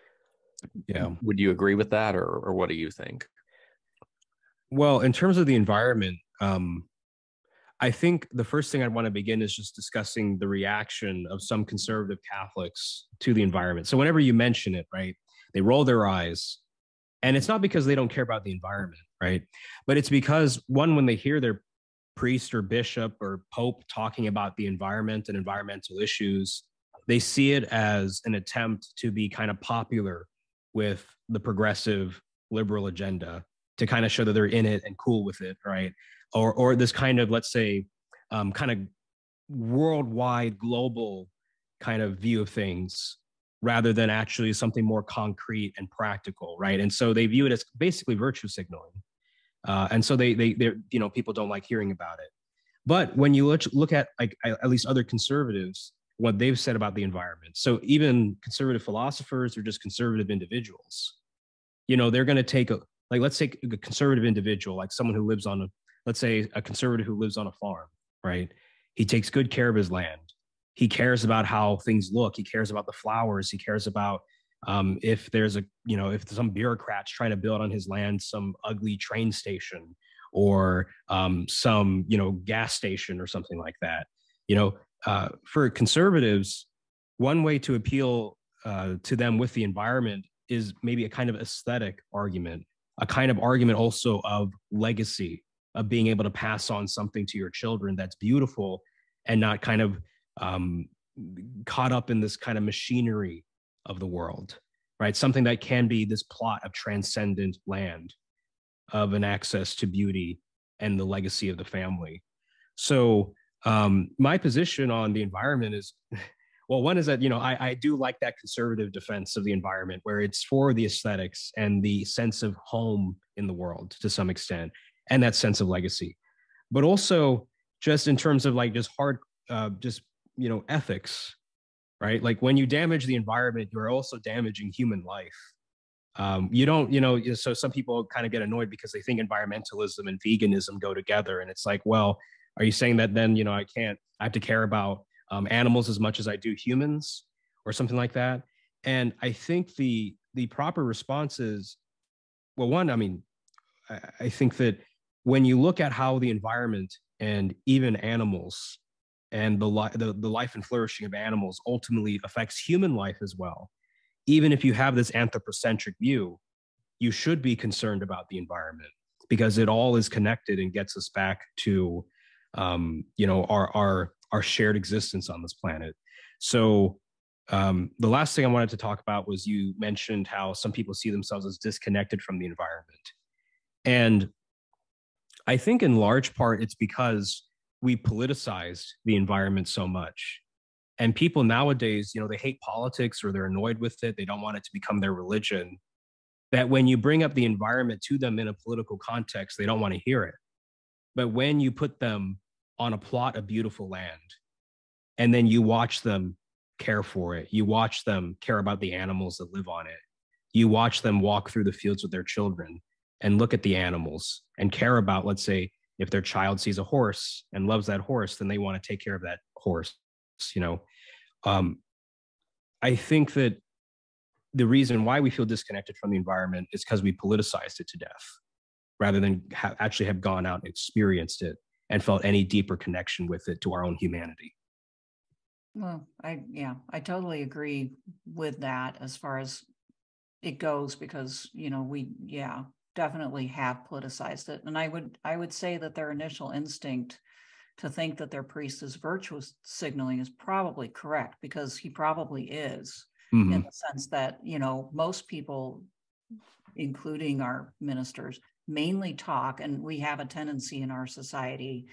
yeah. Would you agree with that or, or what do you think? Well, in terms of the environment, um, I think the first thing I'd want to begin is just discussing the reaction of some conservative Catholics to the environment. So whenever you mention it, right, they roll their eyes. And it's not because they don't care about the environment, right? But it's because one, when they hear their priest or bishop or pope talking about the environment and environmental issues, they see it as an attempt to be kind of popular with the progressive liberal agenda to kind of show that they're in it and cool with it, right? Or or this kind of let's say um, kind of worldwide global kind of view of things rather than actually something more concrete and practical, right? And so they view it as basically virtue signaling, uh, and so they they they you know people don't like hearing about it. But when you look look at like at least other conservatives, what they've said about the environment, so even conservative philosophers or just conservative individuals, you know, they're going to take a like let's take a conservative individual, like someone who lives on a let's say a conservative who lives on a farm, right? He takes good care of his land. He cares about how things look. He cares about the flowers. He cares about um, if there's a you know if some bureaucrats trying to build on his land some ugly train station or um, some you know gas station or something like that. You know, uh, for conservatives, one way to appeal uh, to them with the environment is maybe a kind of aesthetic argument a kind of argument also of legacy of being able to pass on something to your children that's beautiful and not kind of um, caught up in this kind of machinery of the world right? Something that can be this plot of transcendent land of an access to beauty and the legacy of the family. So um, my position on the environment is well one is that you know I, I do like that conservative defense of the environment where it's for the aesthetics and the sense of home in the world to some extent and that sense of legacy. But also just in terms of like just hard uh, just you know ethics right? Like when you damage the environment you're also damaging human life. Um, you don't you know so some people kind of get annoyed because they think environmentalism and veganism go together and it's like well are you saying that then you know i can't i have to care about um, animals as much as I do humans or something like that. And I think the the proper response is, well, one, I mean, I, I think that when you look at how the environment and even animals and the, li- the, the life and flourishing of animals ultimately affects human life as well. Even if you have this anthropocentric view, you should be concerned about the environment because it all is connected and gets us back to, um, you know, our our our shared existence on this planet. So um, the last thing I wanted to talk about was you mentioned how some people see themselves as disconnected from the environment. And I think in large part it's because we politicized the environment so much. And people nowadays, you know, they hate politics or they're annoyed with it. They don't want it to become their religion. That when you bring up the environment to them in a political context, they don't want to hear it. But when you put them on a plot of beautiful land. And then you watch them care for it. You watch them care about the animals that live on it. You watch them walk through the fields with their children and look at the animals and care about let's say if their child sees a horse and loves that horse then they want to take care of that horse you know? Um, i think that the reason why we feel disconnected from the environment is because we politicized it to death rather than ha- actually have gone out and experienced it and felt any deeper connection with it to our own humanity. Well, I yeah, I totally agree with that as far as it goes because you know we yeah definitely have politicized it. And I would I would say that their initial instinct to think that their priest is virtuous signaling is probably correct because he probably is mm-hmm. in the sense that, you know, most people, including our ministers, mainly talk, and we have a tendency in our society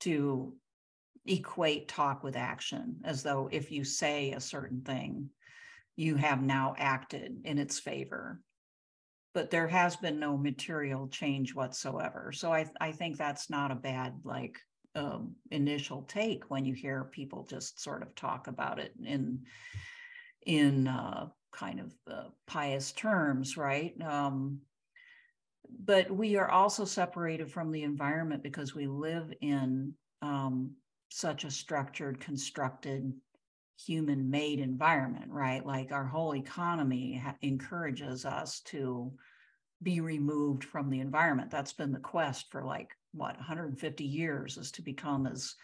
to equate talk with action as though if you say a certain thing, you have now acted in its favor. But there has been no material change whatsoever. So I, I think that's not a bad like um, initial take when you hear people just sort of talk about it in in uh, kind of uh, pious terms, right? Um, but we are also separated from the environment because we live in um, such a structured, constructed, human made environment, right? Like our whole economy ha- encourages us to be removed from the environment. That's been the quest for like what 150 years is to become as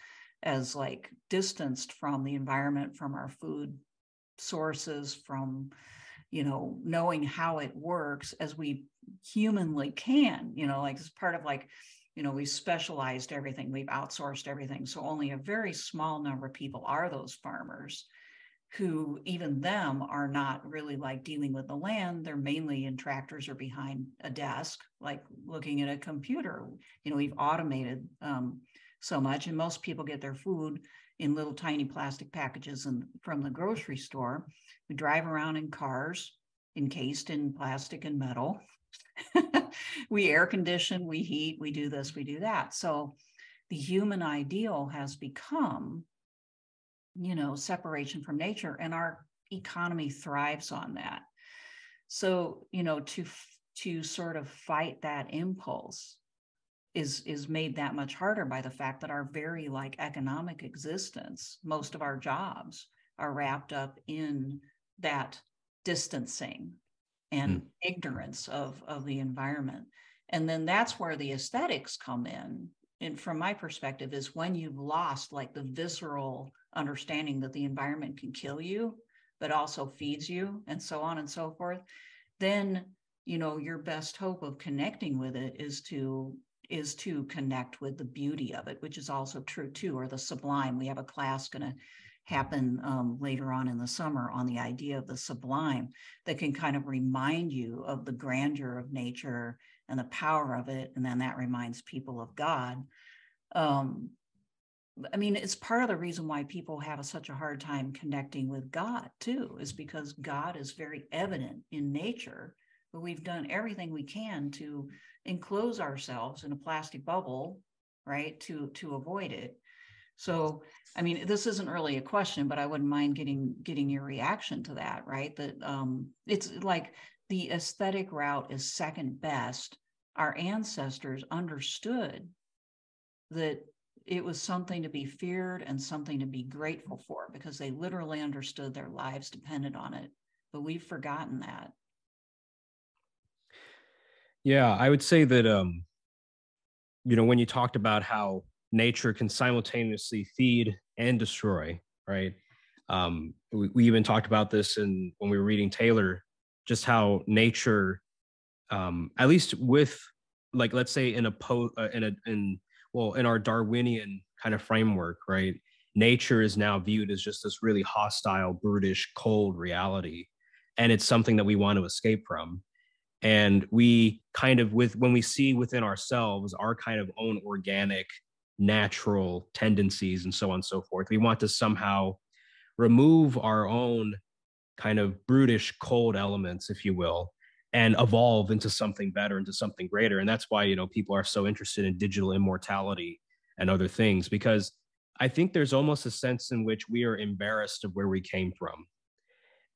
as like distanced from the environment, from our food sources, from you know knowing how it works as we humanly can. You know, like it's part of like you know, we've specialized everything, we've outsourced everything. So only a very small number of people are those farmers who even them are not really like dealing with the land. They're mainly in tractors or behind a desk, like looking at a computer. You know, we've automated um, so much, and most people get their food in little tiny plastic packages and from the grocery store. We drive around in cars encased in plastic and metal. we air condition, we heat, we do this, we do that. So the human ideal has become you know separation from nature and our economy thrives on that so you know to to sort of fight that impulse is is made that much harder by the fact that our very like economic existence most of our jobs are wrapped up in that distancing and mm. ignorance of of the environment. And then that's where the aesthetics come in. And from my perspective is when you've lost like the visceral understanding that the environment can kill you but also feeds you and so on and so forth then you know your best hope of connecting with it is to is to connect with the beauty of it which is also true too or the sublime. We have a class going to happen um, later on in the summer on the idea of the sublime that can kind of remind you of the grandeur of nature and the power of it and then that reminds people of god um, I mean, it's part of the reason why people have a, such a hard time connecting with God, too, is because God is very evident in nature, but we've done everything we can to enclose ourselves in a plastic bubble, right, to to avoid it. So, I mean, this isn't really a question, but I wouldn't mind getting getting your reaction to that, right? That um, it's like the aesthetic route is second best. Our ancestors understood that it was something to be feared and something to be grateful for because they literally understood their lives depended on it. But we've forgotten that. Yeah, I would say that um you know when you talked about how nature can simultaneously feed and destroy, right? Um we, we even talked about this in when we were reading Taylor just how nature um at least with like let's say in a po uh, in a in well, in our Darwinian kind of framework, right? Nature is now viewed as just this really hostile, brutish, cold reality. And it's something that we want to escape from. And we kind of, with when we see within ourselves our kind of own organic, natural tendencies and so on and so forth, we want to somehow remove our own kind of brutish, cold elements, if you will, and evolve into something better into something greater. And that's why you know people are so interested in digital immortality and other things because i think there's almost a sense in which we are embarrassed of where we came from.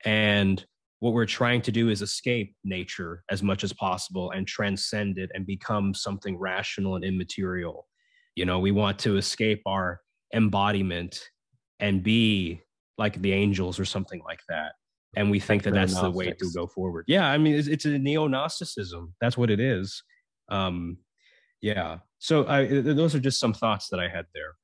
And what we're trying to do is escape nature as much as possible and transcend it and become something rational and immaterial you know we want to escape our embodiment and be like the angels or something like that and we think that that's the way to go forward. Yeah, I mean, it's, it's a neo Gnosticism. That's what it is. Um, yeah. So I, those are just some thoughts that I had there.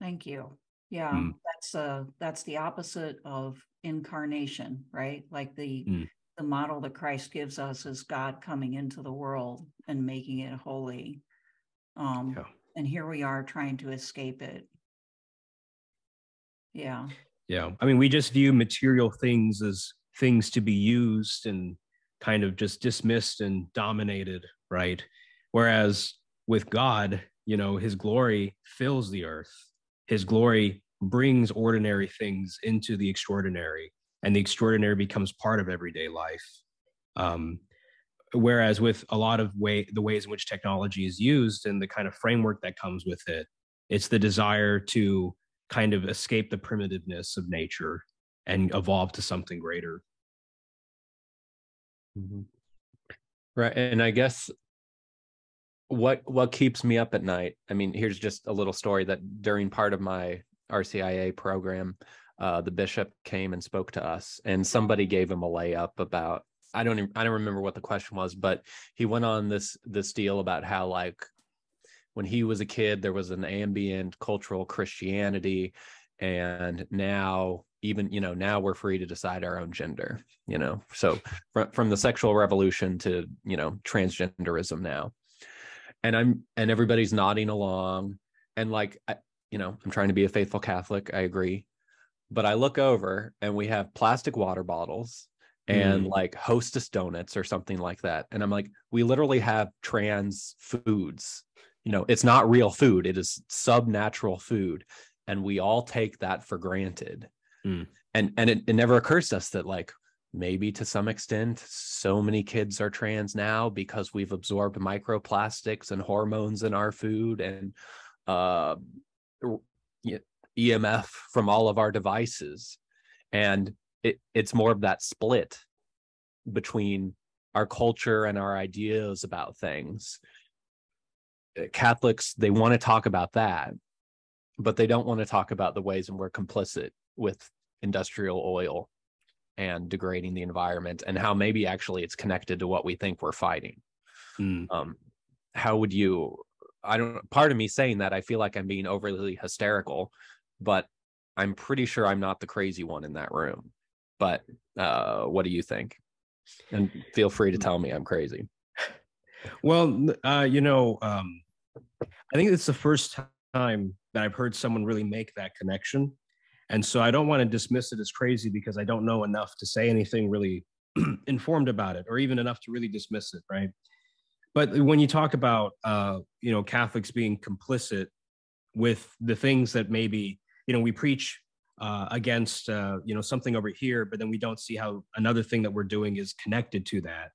Thank you. Yeah, mm. that's uh that's the opposite of incarnation, right? Like the mm. The model that Christ gives us is God coming into the world and making it holy. Um, yeah. And here we are trying to escape it. Yeah. Yeah. I mean, we just view material things as things to be used and kind of just dismissed and dominated, right? Whereas with God, you know, his glory fills the earth. His glory brings ordinary things into the extraordinary, and the extraordinary becomes part of everyday life. Um, whereas with a lot of way the ways in which technology is used and the kind of framework that comes with it, it's the desire to kind of escape the primitiveness of nature and evolve to something greater. Mm-hmm. Right, and I guess what what keeps me up at night i mean here's just a little story that during part of my rcia program uh, the bishop came and spoke to us and somebody gave him a layup about i don't even, i don't remember what the question was but he went on this this deal about how like when he was a kid there was an ambient cultural christianity and now even you know now we're free to decide our own gender you know? So from, from the sexual revolution to you know transgenderism now. And i'm and everybody's nodding along and like I, you know i'm trying to be a faithful catholic i agree but i look over and we have plastic water bottles and mm. like hostess donuts or something like that and i'm like we literally have trans foods you know it's not real food it is subnatural food and we all take that for granted mm. and and it, it never occurs to us that like maybe to some extent so many kids are trans now because we've absorbed microplastics and hormones in our food and uh, emf from all of our devices. And it, it's more of that split between our culture and our ideas about things. Catholics they want to talk about that but they don't want to talk about the ways in we're complicit with industrial oil and degrading the environment and how maybe actually it's connected to what we think we're fighting. Mm. um, how would you i don't part of me saying that i feel like i'm being overly hysterical but i'm pretty sure i'm not the crazy one in that room. But uh, what do you think? And feel free to tell me i'm crazy. Well uh, you know um, i think it's the first time that i've heard someone really make that connection. And so I don't want to dismiss it as crazy because I don't know enough to say anything really informed about it or even enough to really dismiss it, right? But when you talk about, uh, you know, Catholics being complicit with the things that maybe, you know, we preach uh, against, uh, you know, something over here, but then we don't see how another thing that we're doing is connected to that.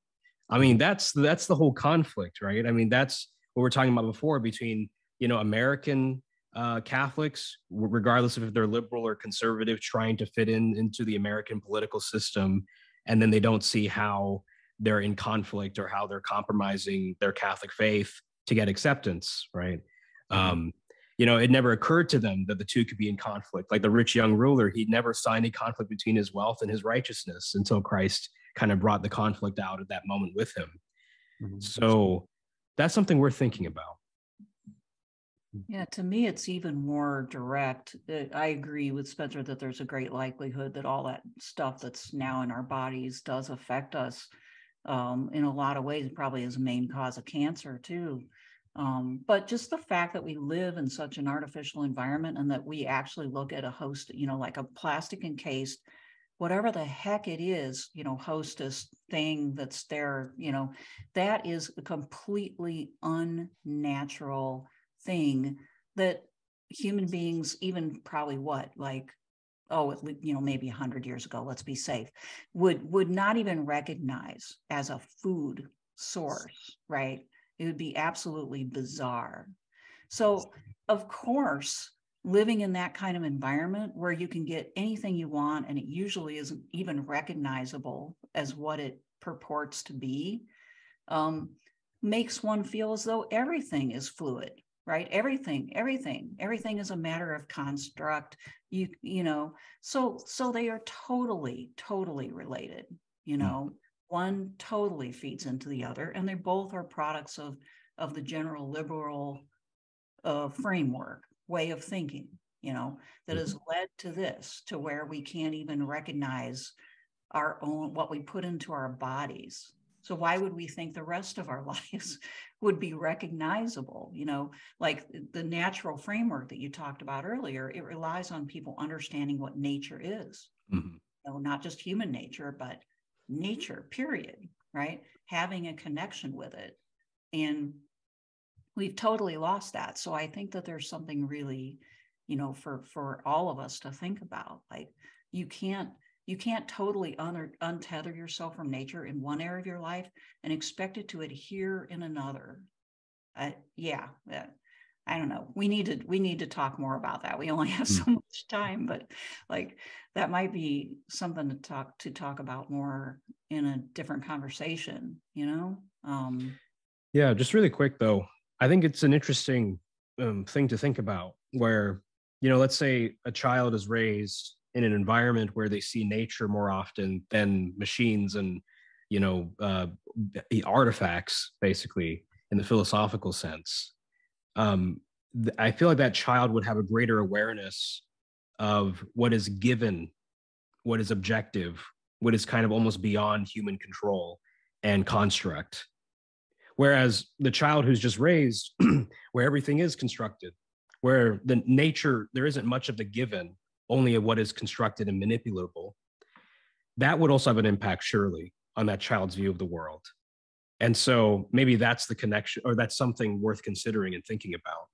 I mean, that's that's the whole conflict, right? I mean, that's what we're talking about before between, you know, American uh, Catholics, regardless of if they're liberal or conservative, trying to fit in into the American political system, and then they don't see how they're in conflict or how they're compromising their Catholic faith to get acceptance, right? Mm-hmm. Um, you know, it never occurred to them that the two could be in conflict. Like the rich young ruler, he'd never saw any conflict between his wealth and his righteousness until Christ kind of brought the conflict out at that moment with him. Mm-hmm. So that's something we're thinking about. Yeah, to me, it's even more direct. Uh, I agree with Spencer that there's a great likelihood that all that stuff that's now in our bodies does affect us um, in a lot of ways, probably as a main cause of cancer, too. Um, but just the fact that we live in such an artificial environment and that we actually look at a host, you know, like a plastic encased, whatever the heck it is, you know, hostess thing that's there, you know, that is a completely unnatural thing that human beings, even probably what, like, oh, you know, maybe 100 years ago, let's be safe, would would not even recognize as a food source, right? It would be absolutely bizarre. So, of course, living in that kind of environment where you can get anything you want and it usually isn't even recognizable as what it purports to be um, makes one feel as though everything is fluid right everything everything everything is a matter of construct you you know so so they are totally totally related you hmm. know. One totally feeds into the other and they both are products of of the general liberal uh, framework way of thinking you know that has led to this to where we can't even recognize our own what we put into our bodies. So why would we think the rest of our lives would be recognizable you know? Like the natural framework that you talked about earlier it relies on people understanding what nature is. Mm-hmm. you know not just human nature but nature period right? Having a connection with it. And we've totally lost that. So i think that there's something really you know for for all of us to think about. Like you can't you can't totally un- untether yourself from nature in one area of your life and expect it to adhere in another. Uh, yeah i don't know. We need to we need to talk more about that. We only have so mm. much time but like that might be something to talk to talk about more in a different conversation you know? Um yeah just really quick though. I think it's an interesting um, thing to think about where you know let's say a child is raised in an environment where they see nature more often than machines and you know uh, artifacts basically in the philosophical sense um, th- i feel like that child would have a greater awareness of what is given what is objective what is kind of almost beyond human control and construct whereas the child who's just raised where everything is constructed where the nature there isn't much of the given only of what is constructed and manipulable, that would also have an impact, surely, on that child's view of the world. And so maybe that's the connection, or that's something worth considering and thinking about.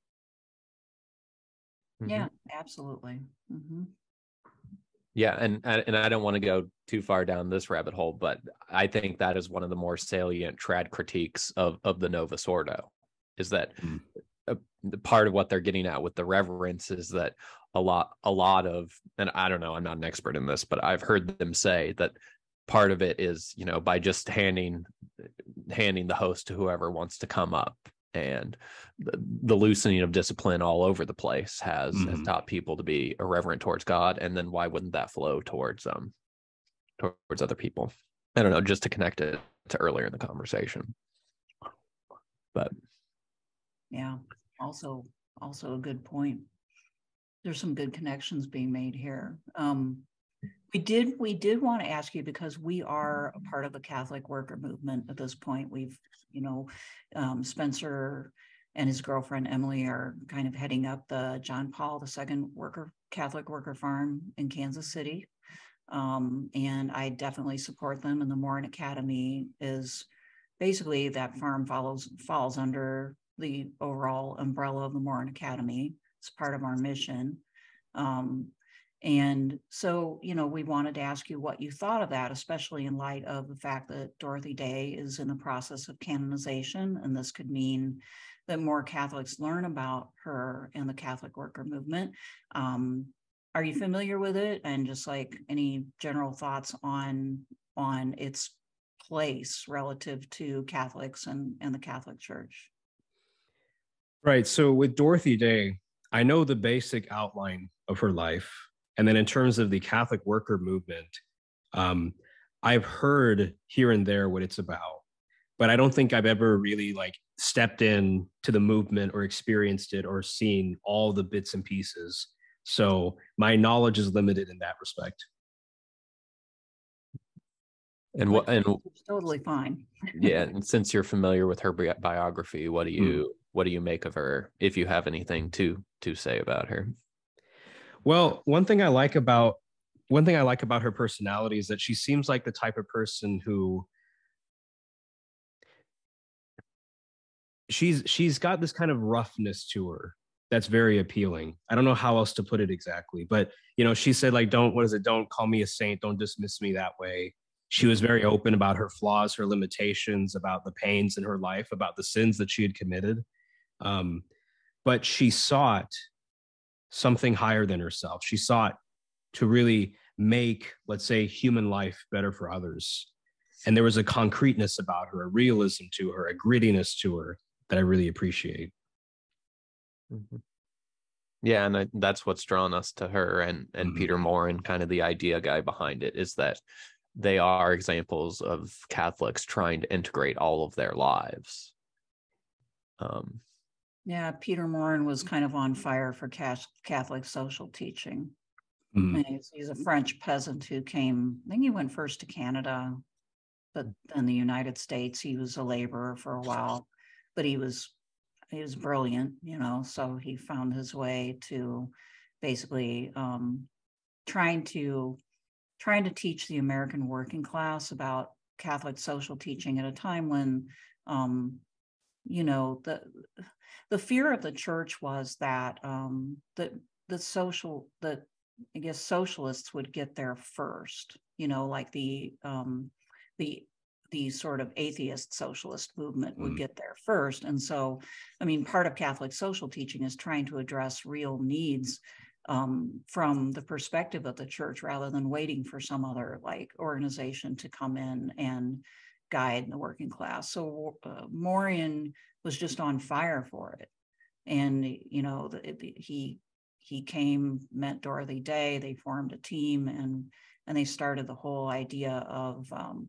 Mm-hmm. Yeah, absolutely. Mm-hmm. Yeah, and and I don't want to go too far down this rabbit hole, but I think that is one of the more salient trad critiques of of the Novus Ordo, is that mm. a, part of what they're getting at with the reverence is that a lot a lot of and i don't know i'm not an expert in this but i've heard them say that part of it is you know by just handing handing the host to whoever wants to come up. And the, the loosening of discipline all over the place has, mm-hmm. has taught people to be irreverent towards god. And then why wouldn't that flow towards um towards other people? I don't know just to connect it to earlier in the conversation. But yeah also also a good point. There's some good connections being made here. Um, we did we did want to ask you because we are a part of the Catholic worker movement at this point. We've you know um, Spencer and his girlfriend Emily are kind of heading up the John Paul II worker Catholic worker farm in Kansas City. Um, and I definitely support them. And the Maurin Academy is basically that farm follows falls under the overall umbrella of the Maurin Academy. It's part of our mission. Um, and so, you know, we wanted to ask you what you thought of that, especially in light of the fact that Dorothy Day is in the process of canonization. And this could mean that more Catholics learn about her and the Catholic worker movement. Um, are you familiar with it? And just like any general thoughts on on its place relative to Catholics and, and the Catholic Church? Right. So with Dorothy Day, I know the basic outline of her life. And then in terms of the Catholic worker movement, um, I've heard here and there what it's about, but I don't think I've ever really like stepped in to the movement or experienced it or seen all the bits and pieces. So my knowledge is limited in that respect. And what and totally fine. yeah, and since you're familiar with her bi- biography, what do you mm. what do you make of her if you have anything to to say about her? Well, one thing I like about one thing I like about her personality is that she seems like the type of person who she's she's got this kind of roughness to her that's very appealing. I don't know how else to put it exactly, but you know, she said like don't what is it? Don't call me a saint, don't dismiss me that way. She was very open about her flaws, her limitations, about the pains in her life, about the sins that she had committed. Um, but she sought something higher than herself. She sought to really make, let's say, human life better for others. And there was a concreteness about her, a realism to her, a grittiness to her that I really appreciate. Mm-hmm. Yeah, and I, that's what's drawn us to her and and mm-hmm. Peter Maurin, kind of the idea guy behind it, is that they are examples of Catholics trying to integrate all of their lives. Um, yeah, Peter Maurin was kind of on fire for Catholic social teaching. Mm. He's, he's, a French peasant who came, I think he went first to Canada, but then the United States. He was a laborer for a while, but he was he was brilliant, you know. So he found his way to basically um, trying to trying to teach the American working class about Catholic social teaching at a time when, um, you know, the the fear of the church was that um, the the social the I guess socialists would get there first, you know, like the um, the the sort of atheist socialist movement would mm. get there first. And so, I mean, part of Catholic social teaching is trying to address real needs um, from the perspective of the church rather than waiting for some other like organization to come in and guide the working class. So uh, Maurin was just on fire for it. And, you know, the, he he came, met Dorothy Day, they formed a team and and they started the whole idea of um,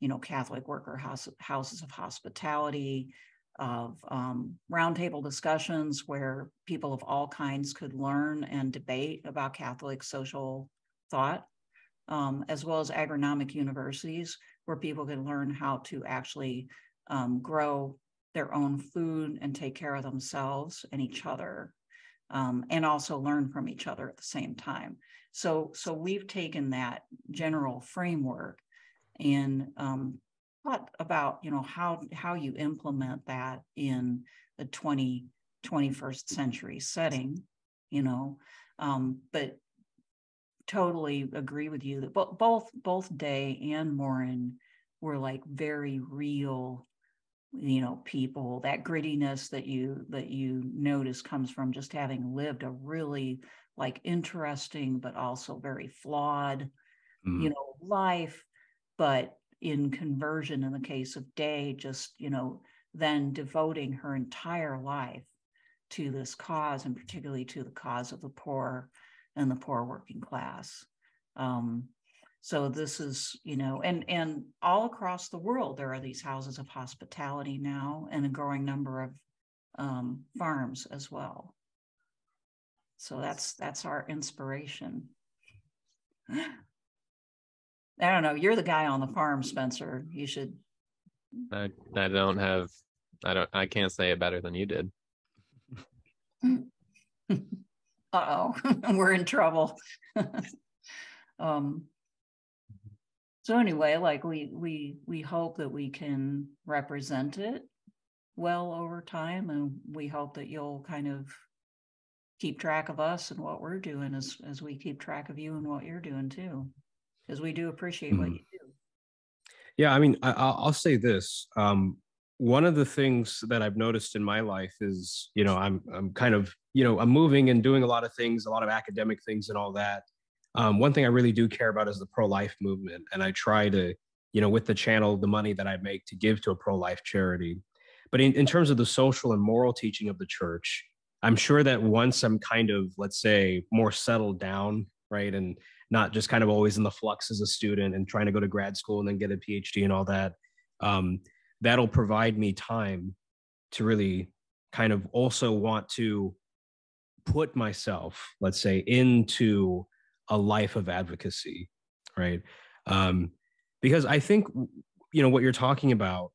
you know Catholic worker house, houses of hospitality, of um, roundtable discussions where people of all kinds could learn and debate about Catholic social thought, um, as well as agronomic universities where people could learn how to actually um, grow their own food and take care of themselves and each other, um, and also learn from each other at the same time. So, so we've taken that general framework and um, thought about you know how how you implement that in the 20 21st century setting you know um, but totally agree with you that both both day and Maurin were like very real you know people that grittiness that you that you notice comes from just having lived a really like interesting but also very flawed mm. you know life but in conversion in the case of Day, just, you know, then devoting her entire life to this cause and particularly to the cause of the poor and the poor working class. Um, so this is, you know, and and all across the world there are these houses of hospitality now and a growing number of um, farms as well. So that's that's our inspiration. I don't know. You're the guy on the farm, Spencer. You should. I I don't have. I don't. I can't say it better than you did. uh oh, we're in trouble. um. So anyway, like we we we hope that we can represent it well over time, and we hope that you'll kind of keep track of us and what we're doing as as we keep track of you and what you're doing too because we do appreciate mm-hmm. what you do. Yeah, I mean, I, will say this. Um, one of the things that I've noticed in my life is, you know, I'm I'm kind of, you know, I'm moving and doing a lot of things, a lot of academic things and all that. Um, one thing I really do care about is the pro-life movement, and I try to, you know, with the channel, the money that I make to give to a pro-life charity. But in, in terms of the social and moral teaching of the church, I'm sure that once I'm kind of, let's say, more settled down, right, and not just kind of always in the flux as a student and trying to go to grad school and then get a PhD and all that. Um, that'll provide me time to really kind of also want to put myself, let's say, into a life of advocacy, right? Um, because I think, you know, what you're talking about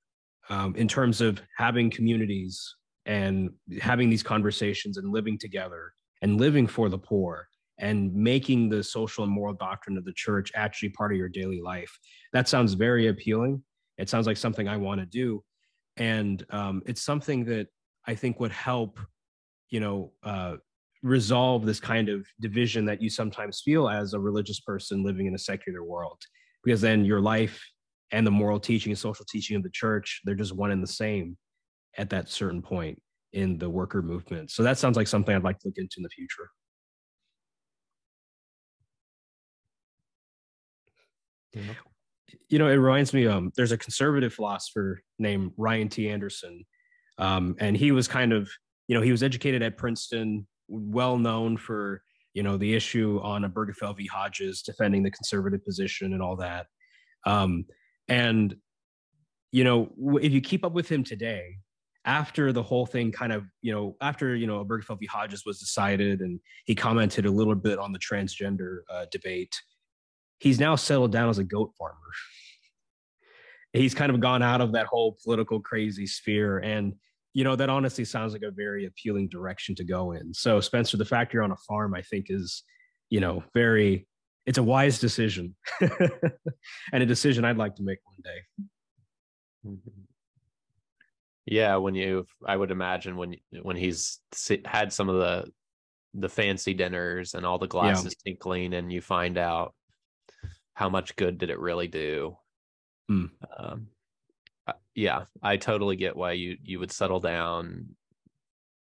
um, in terms of having communities and having these conversations and living together and living for the poor and making the social and moral doctrine of the church actually part of your daily life. That sounds very appealing. It sounds like something I want to do. And um, it's something that I think would help, you know, uh, resolve this kind of division that you sometimes feel as a religious person living in a secular world. Because then your life and the moral teaching and social teaching of the church, they're just one and the same at that certain point in the worker movement. So that sounds like something I'd like to look into in the future. You know, it reminds me. Um, there's a conservative philosopher named Ryan T. Anderson, um, and he was kind of, you know, he was educated at Princeton, well known for, you know, the issue on Obergefell v. Hodges, defending the conservative position and all that. Um, and, you know, if you keep up with him today, after the whole thing kind of, you know, after, you know, Obergefell v. Hodges was decided and he commented a little bit on the transgender uh, debate, he's now settled down as a goat farmer. he's kind of gone out of that whole political crazy sphere. And, you know, that honestly sounds like a very appealing direction to go in. So, Spencer, the fact you're on a farm, I think is, you know, very, it's a wise decision and a decision I'd like to make one day. Mm-hmm. Yeah, when you, I would imagine when when he's had some of the the fancy dinners and all the glasses yeah. tinkling, and you find out how much good did it really do. Mm. Um, yeah, I totally get why you you would settle down,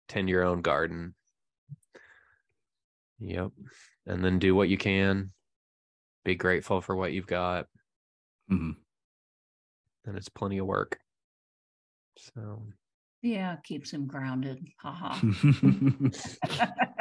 tend your own garden. Yep, and then do what you can. Be grateful for what you've got. Mm-hmm. And it's plenty of work. So yeah, keeps him grounded. Ha ha.